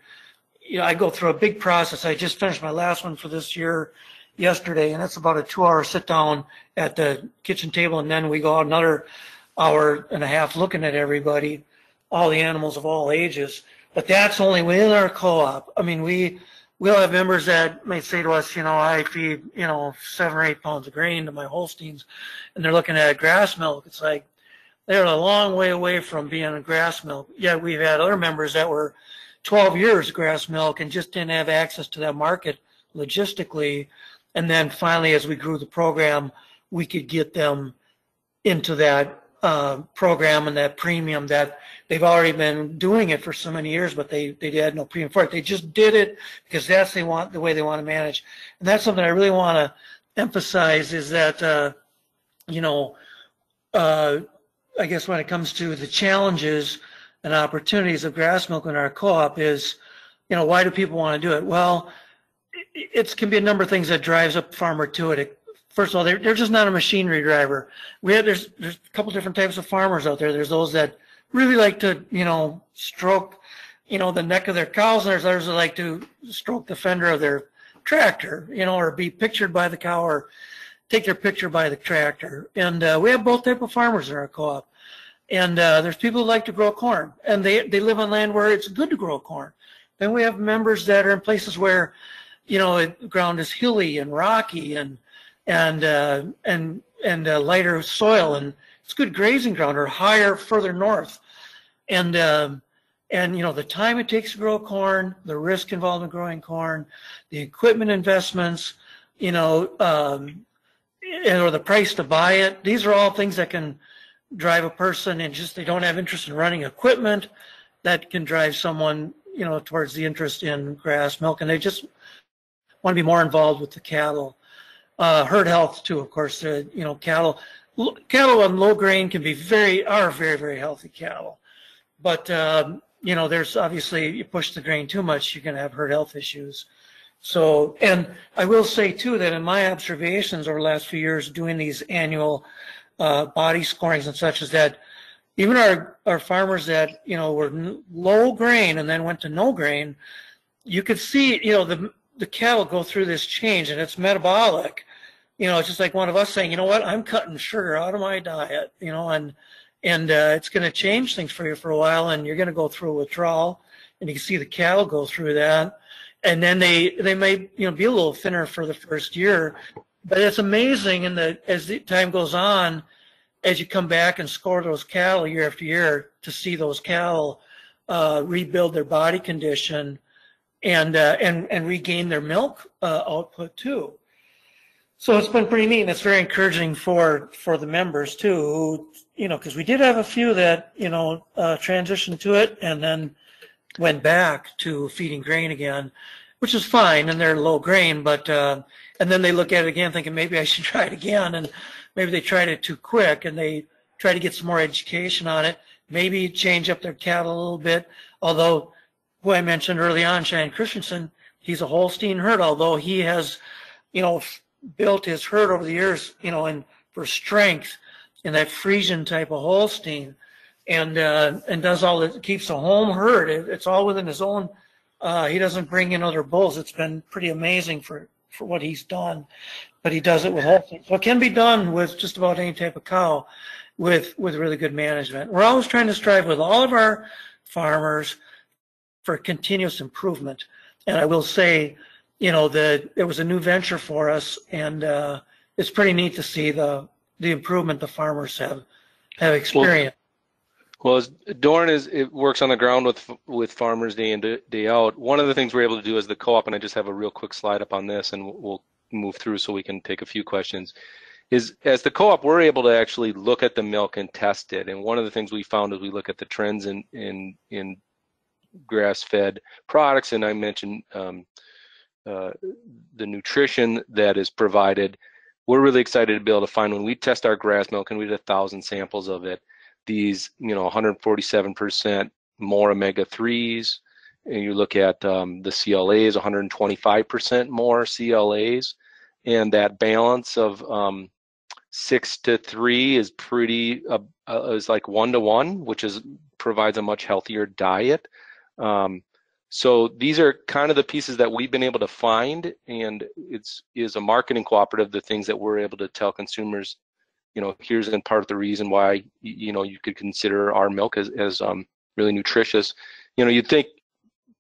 you know, I go through a big process. I just finished my last one for this year yesterday, and that's about a two-hour sit down at the kitchen table, and then we go out another hour and a half looking at everybody, all the animals of all ages. But that's only within our co-op. I mean, we we'll have members that may say to us, you know, I feed, you know, seven or eight pounds of grain to my Holsteins, and they're looking at grass milk. It's like they're a long way away from being a grass milk. Yet we've had other members that were 12 years grass milk and just didn't have access to that market logistically. And then finally, as we grew the program, we could get them into that uh, program and that premium that they've already been doing it for so many years, but they, they had no premium for it. They just did it because that's they want the way they want to manage. And that's something I really want to emphasize is that, uh, you know, uh, I guess when it comes to the challenges and opportunities of grass milk in our co-op is, you know, why do people want to do it? Well, it, can be a number of things that drives a farmer to it. it first of all, they're, they're just not a machinery driver. We have, there's, there's a couple different types of farmers out there. There's those that really like to, you know, stroke, you know, the neck of their cows, and there's others that like to stroke the fender of their tractor, you know, or be pictured by the cow or take their picture by the tractor. And uh, we have both type of farmers in our co-op. And uh, there's people who like to grow corn, and they they live on land where it's good to grow corn. Then we have members that are in places where, you know, the ground is hilly and rocky and and uh, and and uh, lighter soil, and it's good grazing ground, or higher further north, and um, and you know the time it takes to grow corn, the risk involved in growing corn, the equipment investments, you know, um, or the price to buy it. These are all things that can drive a person and just they don't have interest in running equipment that can drive someone you know, towards the interest in grass milk, and they just want to be more involved with the cattle. Uh, herd health too, of course. Uh, you know, cattle cattle on low grain can be very are very very healthy cattle, but um, you know, there's obviously you push the grain too much, you're going to have herd health issues. So, and I will say too that in my observations over the last few years doing these annual uh, body scorings and such is that even our, our farmers that, you know, were low grain and then went to no grain, you could see, you know, the, the cattle go through this change and it's metabolic. You know, it's just like one of us saying, you know what, I'm cutting sugar out of my diet, you know, and, and uh, it's going to change things for you for a while and you're going to go through withdrawal and you can see the cattle go through that and then they they may you know be a little thinner for the first year but it's amazing and the as the time goes on as you come back and score those cattle year after year to see those cattle uh, rebuild their body condition and uh, and and regain their milk uh, output too. So it's been pretty neat and it's very encouraging for for the members too who you know because we did have a few that you know uh, transitioned to it and then went back to feeding grain again, which is fine, and they're low grain, but uh, and then they look at it again, thinking maybe I should try it again, and maybe they tried it too quick, and they try to get some more education on it. Maybe change up their cattle a little bit. Although, who I mentioned early on, Cheyenne Christensen, he's a Holstein herd. Although he has, you know, built his herd over the years, you know, and for strength in that Friesian type of Holstein and uh, and does all that keeps a home herd. It, it's all within his own. Uh, he doesn't bring in other bulls. It's been pretty amazing for for what he's done, but he does it with Holstein. So it can be done with just about any type of cow, with with really good management. We're always trying to strive with all of our farmers for continuous improvement. And I will say, you know, that it was a new venture for us, and uh, it's pretty neat to see the the improvement the farmers have have experienced. Well, as Doran is it works on the ground with with farmers day in day out. One of the things we're able to do as the co-op, and I just have a real quick slide up on this, and we'll move through so we can take a few questions. Is as the co-op, we're able to actually look at the milk and test it. And one of the things we found is we look at the trends in in in grass-fed products, and I mentioned um, uh, the nutrition that is provided. We're really excited to be able to find when we test our grass milk, and we did a thousand samples of it these, you know, 147% more omega-3s. And you look at um, the CLAs, 125% more CLAs. And that balance of um, six to three is pretty, uh, uh, is like one to one, which is provides a much healthier diet. Um, so these are kind of the pieces that we've been able to find, and it's is a marketing cooperative. The things that we're able to tell consumers you know, here's in part of the reason why, you know, you could consider our milk as, as um, really nutritious. You know, you'd think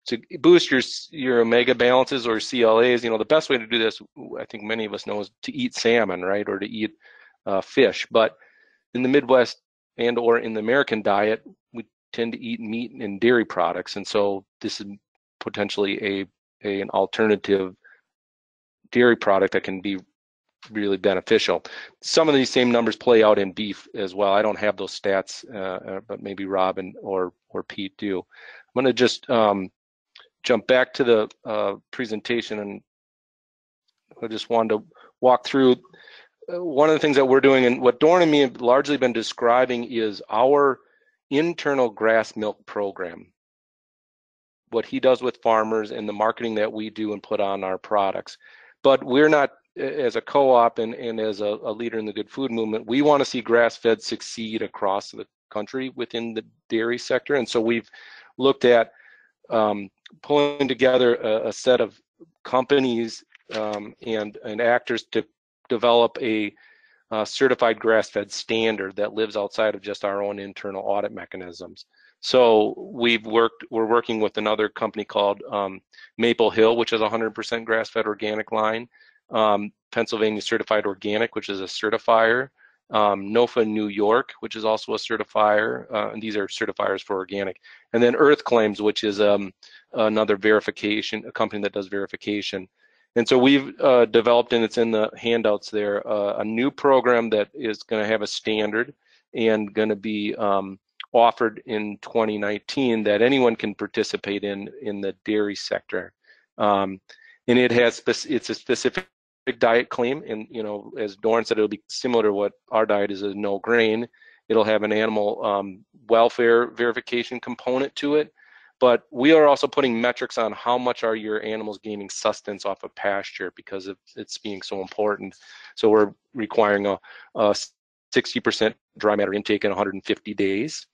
to boost your your omega balances or CLAs, you know, the best way to do this, I think many of us know, is to eat salmon, right, or to eat uh, fish. But in the Midwest and or in the American diet, we tend to eat meat and dairy products, and so this is potentially a, a an alternative dairy product that can be really beneficial. Some of these same numbers play out in beef as well. I don't have those stats, uh, uh but maybe Rod and or or Pete do. I'm going to just um, jump back to the uh, presentation, and I just wanted to walk through uh, one of the things that we're doing, and what Doran and me have largely been describing is our internal grass milk program. What he does with farmers and the marketing that we do and put on our products. But we're not as a co-op and, and as a, a leader in the good food movement, we want to see grass-fed succeed across the country within the dairy sector. And so we've looked at um, pulling together a, a, set of companies um, and, and actors to develop a uh, certified grass-fed standard that lives outside of just our own internal audit mechanisms. So we've worked, we're working with another company called um, Maple Hill, which is 100% grass-fed organic line um, Pennsylvania Certified Organic, which is a certifier, um, NOFA New York, which is also a certifier, uh, and these are certifiers for organic, and then Earth Claims, which is um, another verification, a company that does verification. And so we've uh, developed, and it's in the handouts there, uh, a new program that is going to have a standard and going to be um, offered in 2019 that anyone can participate in in the dairy sector. Um, and it has it's a specific diet claim, and you know, as Doran said, it'll be similar to what our diet is a no grain. It'll have an animal um, welfare verification component to it, but we are also putting metrics on how much are your animals gaining sustenance off of pasture because of it's being so important. So we're requiring a, a 60% dry matter intake in 150 days.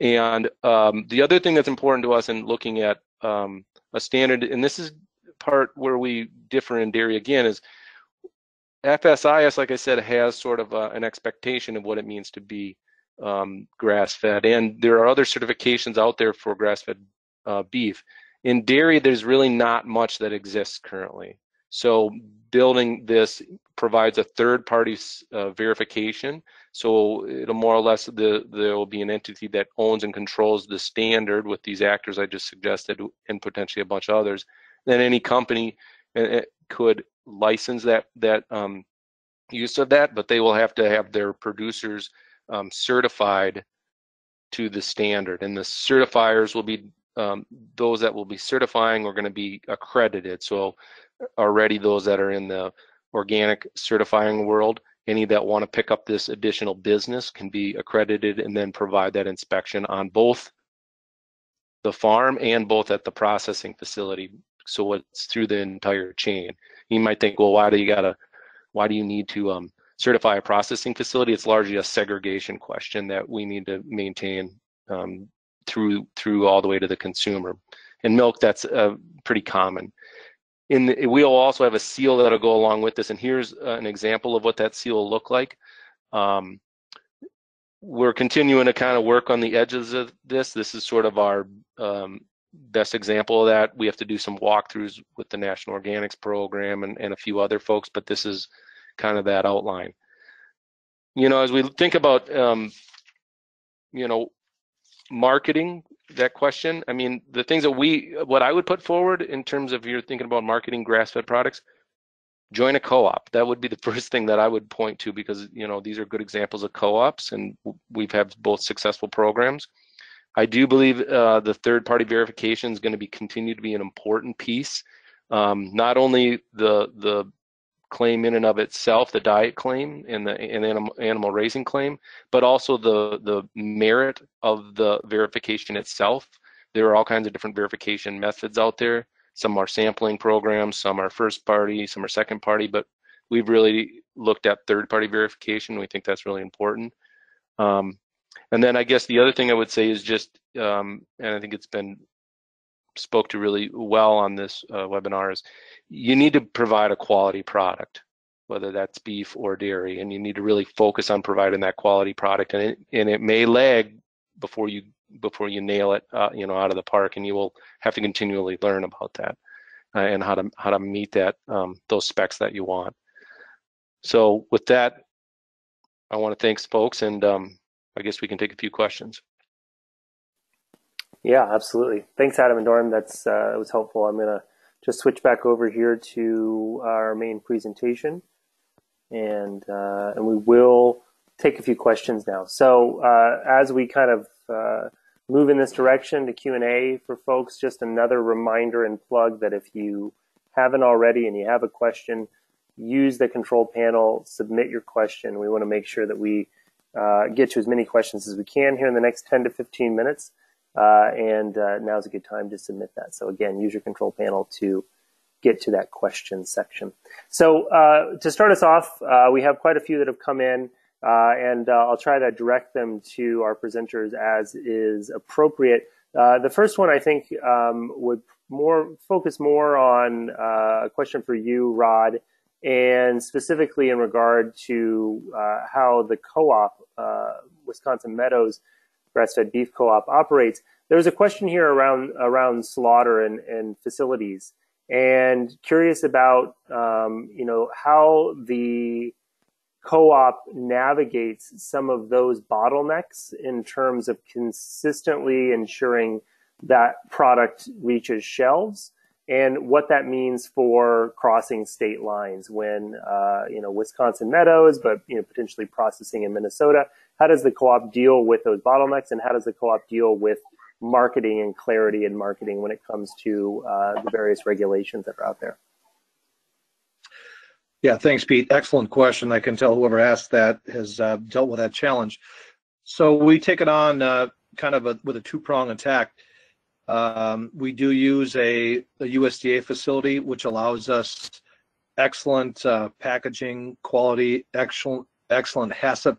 And um, the other thing that's important to us in looking at um, a standard, and this is part where we differ in dairy again, is FSIS, like I said, has sort of a, an expectation of what it means to be um, grass-fed, and there are other certifications out there for grass-fed uh, beef. In dairy, there's really not much that exists currently. So building this provides a third-party uh, verification. So it'll more or less the there will be an entity that owns and controls the standard with these actors I just suggested, and potentially a bunch of others. Then any company uh, could license that that um, use of that, but they will have to have their producers um, certified to the standard, and the certifiers will be um, those that will be certifying are going to be accredited. So already those that are in the organic certifying world, any that want to pick up this additional business can be accredited and then provide that inspection on both the farm and both at the processing facility. So it's through the entire chain. You might think, well, why do you gotta, why do you need to um, certify a processing facility? It's largely a segregation question that we need to maintain um, through through all the way to the consumer. In milk, that's uh, pretty common. In the, we'll also have a seal that'll go along with this, and here's uh, an example of what that seal will look like. Um, we're continuing to kind of work on the edges of this. This is sort of our um, best example of that. We have to do some walkthroughs with the National Organics Program and, and a few other folks, but this is kind of that outline. You know, as we think about, um, you know, marketing that question i mean the things that we what i would put forward in terms of you're thinking about marketing grass-fed products join a co-op that would be the first thing that i would point to because you know these are good examples of co-ops and we've had both successful programs i do believe uh, the third party verification is going to be continue to be an important piece um, not only the the claim in and of itself, the diet claim and the and animal, animal raising claim, but also the the merit of the verification itself. There are all kinds of different verification methods out there. Some are sampling programs, some are first party, some are second party, but we've really looked at third party verification. We think that's really important. Um, and then I guess the other thing I would say is just, um, and I think it's been spoke to really well on this uh, webinar is you need to provide a quality product, whether that's beef or dairy, and you need to really focus on providing that quality product. And it, and it may lag before you before you nail it, uh, you know, out of the park, and you will have to continually learn about that uh, and how to how to meet that um, those specs that you want. So with that, I want to thanks folks, and um, I guess we can take a few questions. Yeah, absolutely. Thanks, Adam and Doran. That's uh, that was helpful. I'm gonna just switch back over here to our main presentation, and uh, and we will take a few questions now. So uh, as we kind of uh, move in this direction to Q and A for folks, just another reminder and plug that if you haven't already and you have a question, use the control panel, submit your question. We want to make sure that we uh, get to as many questions as we can here in the next 10 to 15 minutes. Uh, and uh, now's a good time to submit that. So again, use your control panel to get to that question section. So uh, to start us off, uh, we have quite a few that have come in, uh, and I'll try to direct them to our presenters as is appropriate. the first one I think um, would more focus more on a question for you, Rod, and specifically in regard to how the co-op, Wisconsin Meadows, grass-fed beef co-op operates. There was a question here around around slaughter and, and facilities, and curious about um, you know how the co-op navigates some of those bottlenecks in terms of consistently ensuring that product reaches shelves and what that means for crossing state lines when uh, you know Wisconsin Meadows, but you know potentially processing in Minnesota. How does the co-op deal with those bottlenecks, and how does the co-op deal with marketing and clarity in marketing when it comes to uh, the various regulations that are out there? Yeah, thanks, Pete. Excellent question. I can tell whoever asked that has uh, dealt with that challenge. So we take it on uh, kind of a, with a two-prong attack. Um, we do use a, a, USDA facility, which allows us excellent uh, packaging quality, excellent, excellent HACCP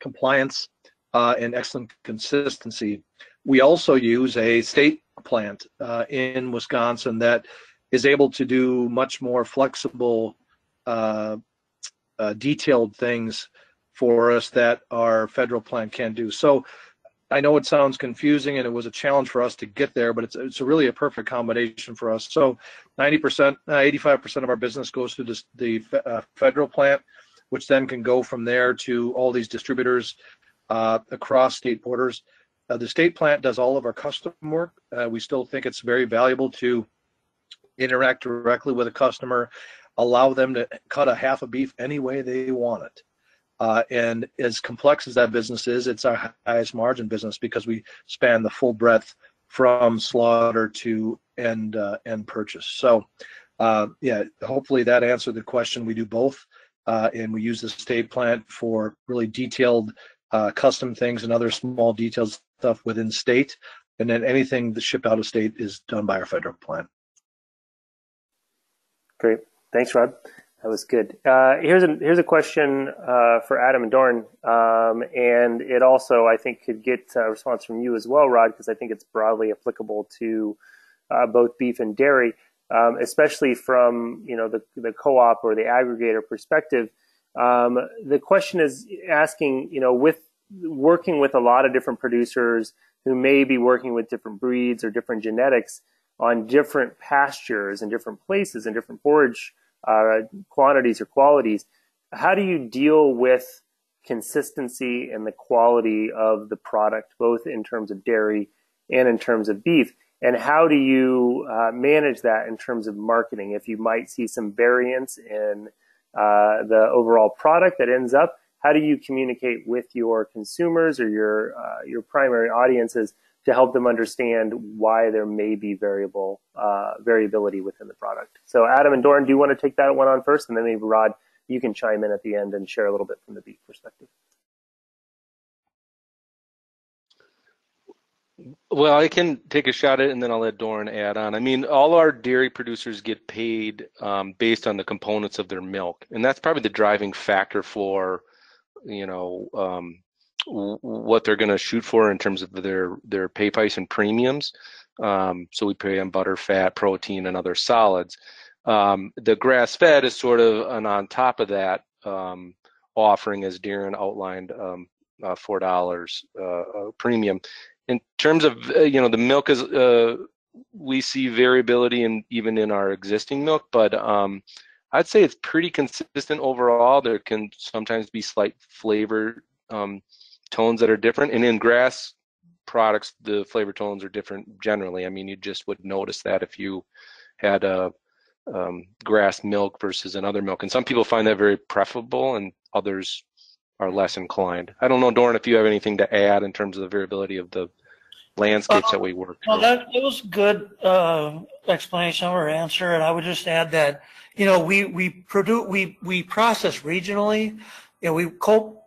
compliance, uh, and excellent consistency. We also use a state plant uh, in Wisconsin that is able to do much more flexible, uh, uh, detailed things for us that our federal plant can do. So I know it sounds confusing and it was a challenge for us to get there, but it's it's really a perfect combination for us. So 90%, 85% uh, of our business goes through this, the uh, federal plant, which then can go from there to all these distributors uh, across state borders. Uh, the state plant does all of our custom work. Uh, we still think it's very valuable to interact directly with a customer, allow them to cut a half a beef any way they want it. Uh, and as complex as that business is, it's our highest margin business because we span the full breadth from slaughter to end uh, end purchase. So, uh, yeah, hopefully that answered the question. We do both, uh, and we use the state plant for really detailed uh, custom things and other small detailed stuff within state, and then anything that ship out of state is done by our federal plant. Great, thanks, Rod. That was good. Uh, here's a here's a question uh, for Adam and Doran, um, and it also I think could get a response from you as well, Rod, because I think it's broadly applicable to uh, both beef and dairy, um, especially from you know the the co-op or the aggregator perspective. Um, the question is asking, you know, with working with a lot of different producers who may be working with different breeds or different genetics on different pastures and different places and different forage uh, quantities or qualities. How do you deal with consistency and the quality of the product, both in terms of dairy and in terms of beef? And how do you uh, manage that in terms of marketing? If you might see some variance in uh, the overall product that ends up, how do you communicate with your consumers or your uh, your primary audiences to help them understand why there may be variable uh, variability within the product. So Adam and Doran, do you want to take that one on first, and then maybe Rod, you can chime in at the end and share a little bit from the beef perspective. Well, I can take a shot at it and then I'll let Doran add on. I mean, all our dairy producers get paid um, based on the components of their milk, and that's probably the driving factor for, you know, um, what they're going to shoot for in terms of their their pay price and premiums. Um, so we pay on butter, fat, protein, and other solids. Um, the grass fed is sort of an on top of that um, offering, as Doran outlined, um, uh, four dollars uh, premium. In terms of uh, you know the milk is uh, we see variability in even in our existing milk, but um, I'd say it's pretty consistent overall. There can sometimes be slight flavor um, tones that are different. And in grass products, the flavor tones are different generally. I mean, you just would notice that if you had a um, grass milk versus another milk. And some people find that very preferable, and others are less inclined. I don't know, Doran, if you have anything to add in terms of the variability of the landscapes uh, that we work Well, that, that was good uh, explanation or answer, and I would just add that you know we we produce we we process regionally. You know, we co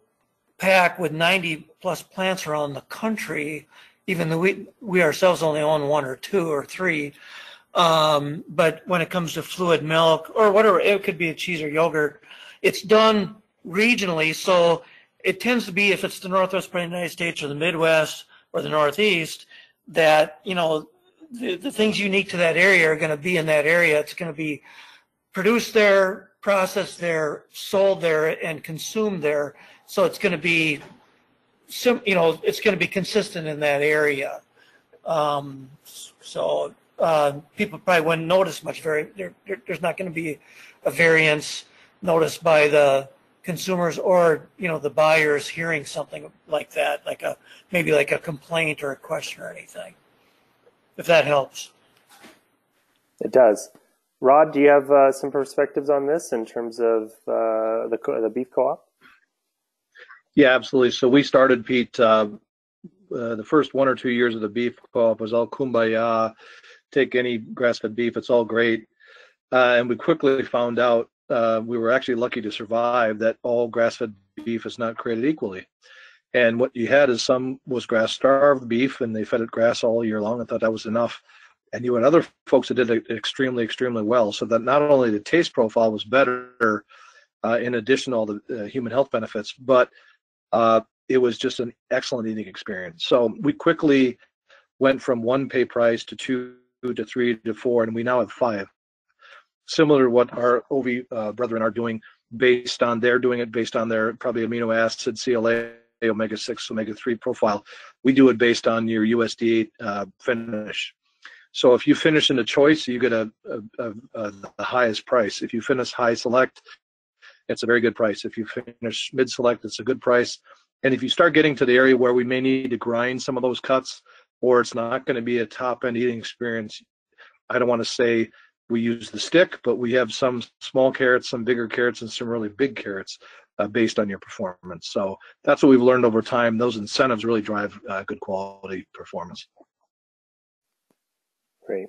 pack with 90 plus plants around the country, even though we, we ourselves only own one or two or three. Um, but when it comes to fluid milk or whatever, it could be a cheese or yogurt, it's done regionally. So it tends to be if it's the Northwest part of the United States or the Midwest or the Northeast, that, you know, the, the things unique to that area are going to be in that area. It's going to be produced there, processed there, sold there, and consumed there. So it's going to be, sim, you know, it's going to be consistent in that area. Um, so uh, people probably wouldn't notice much. Very there, there, there's not going to be a variance noticed by the consumers or you know the buyers hearing something like that, like a maybe like a complaint or a question or anything. If that helps. It does. Rod, do you have uh, some perspectives on this in terms of uh, the the beef co-op? Yeah, absolutely. So we started, Pete. Uh, uh, the first one or two years of the beef co-op was all kumbaya. Take any grass-fed beef; it's all great. Uh, and we quickly found out uh, we were actually lucky to survive that all grass-fed beef is not created equally. And what you had is some was grass-starved beef, and they fed it grass all year long and thought that was enough. And you had other folks that did it extremely, extremely well. So that not only the taste profile was better, uh, in addition to all the uh, human health benefits, but uh, it was just an excellent eating experience. So we quickly went from one pay price to two to three to four, and we now have five. Similar to what our OV uh, brethren are doing, based on they're doing it based on their probably amino acid, CLA, omega six, omega three profile. We do it based on your USDA uh, finish. So if you finish in a choice, you get a, a, a, a, the highest price. If you finish high select, it's a very good price. If you finish mid select, it's a good price. And if you start getting to the area where we may need to grind some of those cuts, or it's not going to be a top end eating experience, I don't want to say we use the stick, but we have some small carrots, some bigger carrots, and some really big carrots uh, based on your performance. So that's what we've learned over time. Those incentives really drive uh, good quality performance. Great,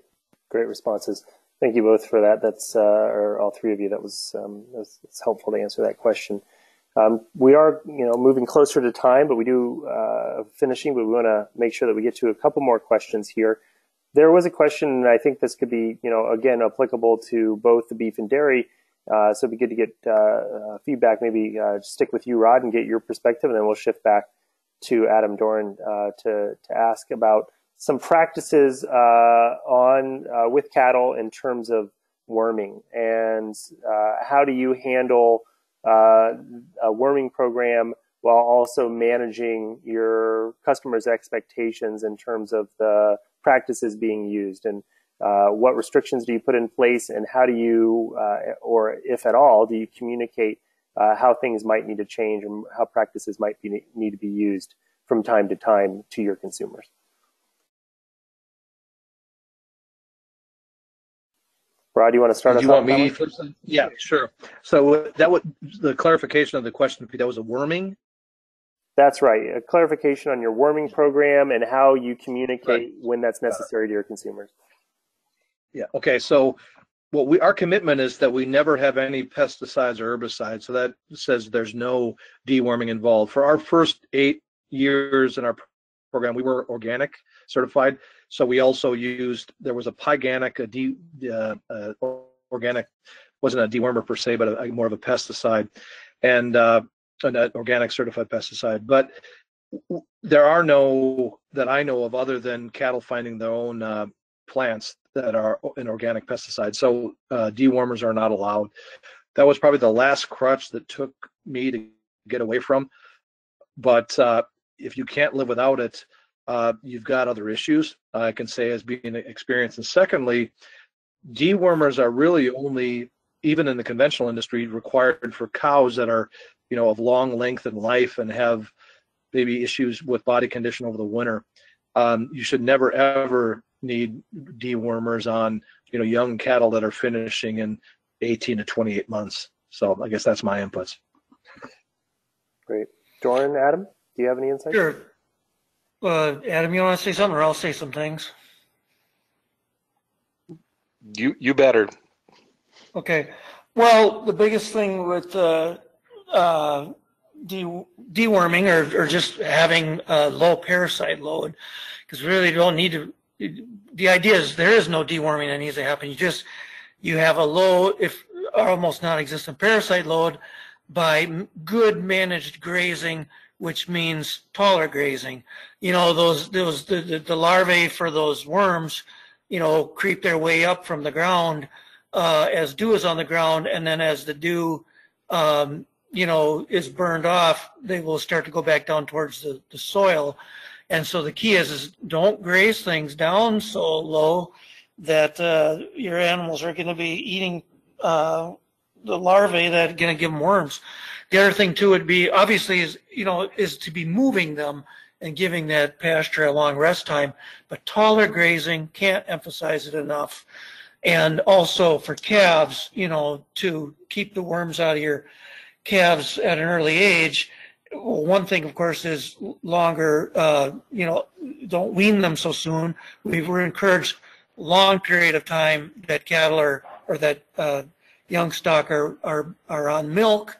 great responses. Thank you both for that. That's uh, or all three of you. That was um, it's helpful to answer that question. Um, we are, you know, moving closer to time, but we do uh, finishing. But we want to make sure that we get to a couple more questions here. There was a question, and I think this could be, you know, again applicable to both the beef and dairy. Uh, so it'd be good to get uh, uh feedback. Maybe uh, stick with you, Rod, and get your perspective, and then we'll shift back to Adam Doran uh, to to ask about some practices on with cattle in terms of worming, and how do you handle uh, a worming program while also managing your customers' expectations in terms of the practices being used? And uh, what restrictions do you put in place? And how do you, uh, or if at all, do you communicate uh, how things might need to change and how practices might be, need to be used from time to time to your consumers? Rod, do you want to start Do you want me first? Yeah, sure. So uh, that would the clarification of the question, that was a worming. That's right. A clarification on your worming program and how you communicate right. when that's necessary to your consumers. Yeah. Okay. So what we our commitment is that we never have any pesticides or herbicides. So that says there's no deworming involved. For our first eight years in our program, we were organic certified. So we also used there was a Pyganic, a de, uh, uh, organic, wasn't a dewormer per se, but a, a more of a pesticide, and uh, an organic certified pesticide. But there are no that I know of other than cattle finding their own uh, plants that are an organic pesticide. So uh, dewormers are not allowed. That was probably the last crutch that took me to get away from. But uh, if you can't live without it, uh, you've got other issues, I can say, as being experienced. And secondly, dewormers are really only, even in the conventional industry, required for cows that are, you know, of long length and life and have maybe issues with body condition over the winter. Um, you should never ever need dewormers on, you know, young cattle that are finishing in 18 to 28 months. So I guess that's my inputs. Great. Doran, Adam, do you have any insights? Sure. Uh, Adam, you want to say something, or I'll say some things. You you better. Okay. Well, the biggest thing with uh, uh, de- deworming or, or just having a low parasite load, because really you don't need to. The idea is there is no deworming that needs to happen. You just you have a low, if almost non-existent parasite load by good managed grazing which means taller grazing. You know, those those the, the, the larvae for those worms, you know, creep their way up from the ground uh, as dew is on the ground, and then as the dew, um, you know, is burned off, they will start to go back down towards the, the soil. And so the key is, is don't graze things down so low that uh, your animals are going to be eating uh, the larvae that are going to give them worms. The other thing too would be obviously is you know is to be moving them and giving that pasture a long rest time. But taller grazing can't emphasize it enough. And also for calves, you know, to keep the worms out of your calves at an early age. One thing, of course, is longer, uh, you know, don't wean them so soon. We were encouraged long period of time that cattle are, or that uh, young stock are, are, are on milk.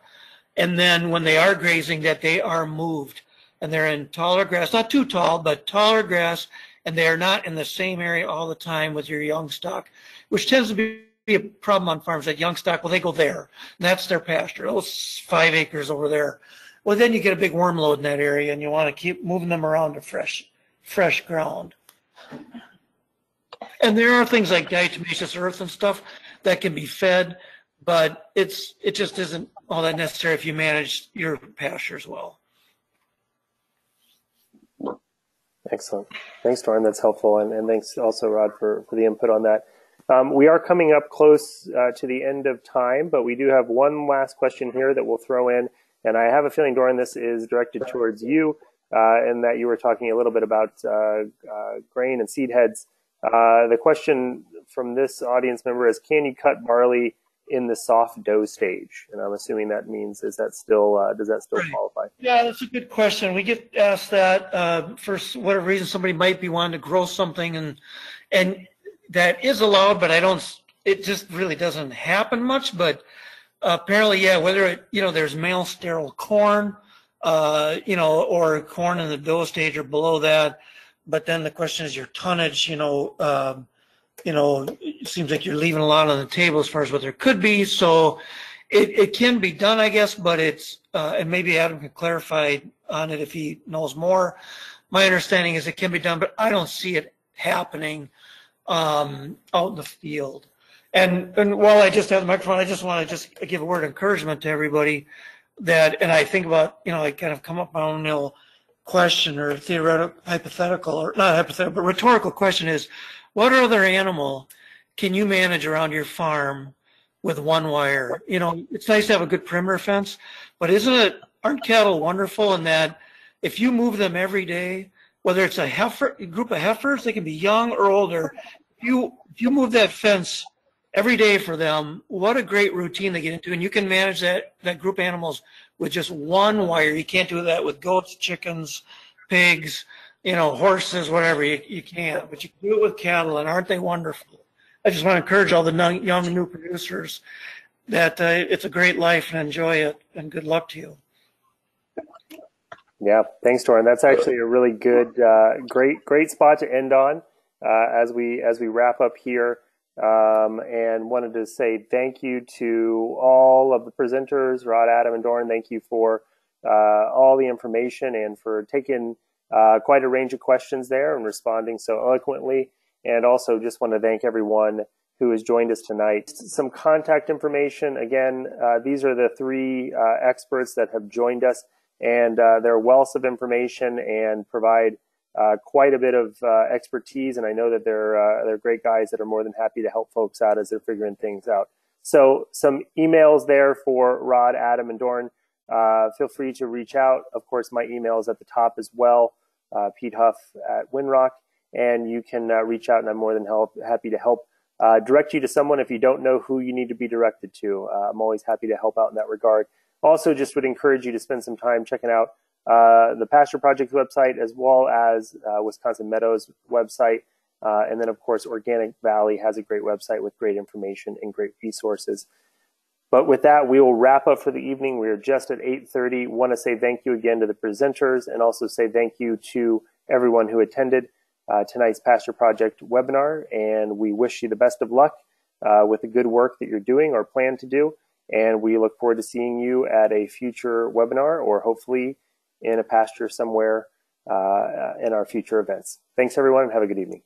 And then when they are grazing, that they are moved and they're in taller grass, not too tall, but taller grass, and they are not in the same area all the time with your young stock, which tends to be a problem on farms that young stock, well, they go there. That's their pasture. Oh, Those five acres over there. Well, then you get a big worm load in that area and you want to keep moving them around to fresh, fresh ground. And there are things like diatomaceous earth and stuff that can be fed, but it's, it just isn't all that necessary if you manage your pastures well. Excellent. Thanks, Doran. That's helpful. And, and thanks also, Rod, for, for the input on that. Um, we are coming up close uh, to the end of time, but we do have one last question here that we'll throw in. And I have a feeling, Doran, this is directed towards you, uh, and that you were talking a little bit about uh, uh grain and seed heads. Uh, the question from this audience member is Can you cut barley in the soft dough stage? And I'm assuming that means is that still uh, does that still right. qualify? Yeah, that's a good question. We get asked that uh, for whatever reason somebody might be wanting to grow something and and that is allowed, but I don't. It just really doesn't happen much. But apparently, yeah, whether it you know there's male sterile corn, uh, you know, or corn in the dough stage or below that. But then the question is your tonnage. You know. Um, you know, it seems like you're leaving a lot on the table as far as what there could be. So it, it can be done, I guess, but it's, uh, and maybe Adam can clarify on it if he knows more. My understanding is it can be done, but I don't see it happening um, out in the field. And, and while I just have the microphone, I just want to just give a word of encouragement to everybody that, and I think about, you know, I kind of come up with my own little question or theoretical, hypothetical, or not hypothetical, but rhetorical question is, what other animal can you manage around your farm with one wire? You know, it's nice to have a good perimeter fence, but isn't it, aren't cattle wonderful in that if you move them every day, whether it's a heifer, a group of heifers, they can be young or older. If you, if you move that fence every day for them, what a great routine they get into. And you can manage that, that group of animals with just one wire. You can't do that with goats, chickens, pigs, you know, horses, whatever, you, you can't, but you can do it with cattle, and aren't they wonderful? I just want to encourage all the young, new producers that uh, it's a great life and enjoy it, and good luck to you. Yeah, thanks, Doran. That's actually a really good, uh, great, great spot to end on uh, as we as we wrap up here. Um, and wanted to say thank you to all of the presenters, Rod, Adam, and Doran. Thank you for uh, all the information and for taking uh, quite a range of questions there and responding so eloquently. And also just want to thank everyone who has joined us tonight. Some contact information. Again, uh, these are the three uh, experts that have joined us, and uh, they're wealth of information and provide uh, quite a bit of uh, expertise. And I know that they're they're great guys that are more than happy to help folks out as they're figuring things out. So some emails there for Rod, Adam, and Doran. Uh, feel free to reach out. Of course, my email is at the top as well, uh, Pete Huff at Winrock, and you can uh, reach out, and I'm more than help, happy to help uh, direct you to someone if you don't know who you need to be directed to. Uh, I'm always happy to help out in that regard. Also, just would encourage you to spend some time checking out uh, the Pasture Project website as well as Wisconsin Meadows website. and then, of course, Organic Valley has a great website with great information and great resources. But with that, we will wrap up for the evening. We are just at 8.30. Want to say thank you again to the presenters and also say thank you to everyone who attended uh, tonight's Pasture Project webinar. And we wish you the best of luck uh, with the good work that you're doing or plan to do. And we look forward to seeing you at a future webinar or hopefully in a pasture somewhere uh, in our future events. Thanks, everyone, and have a good evening.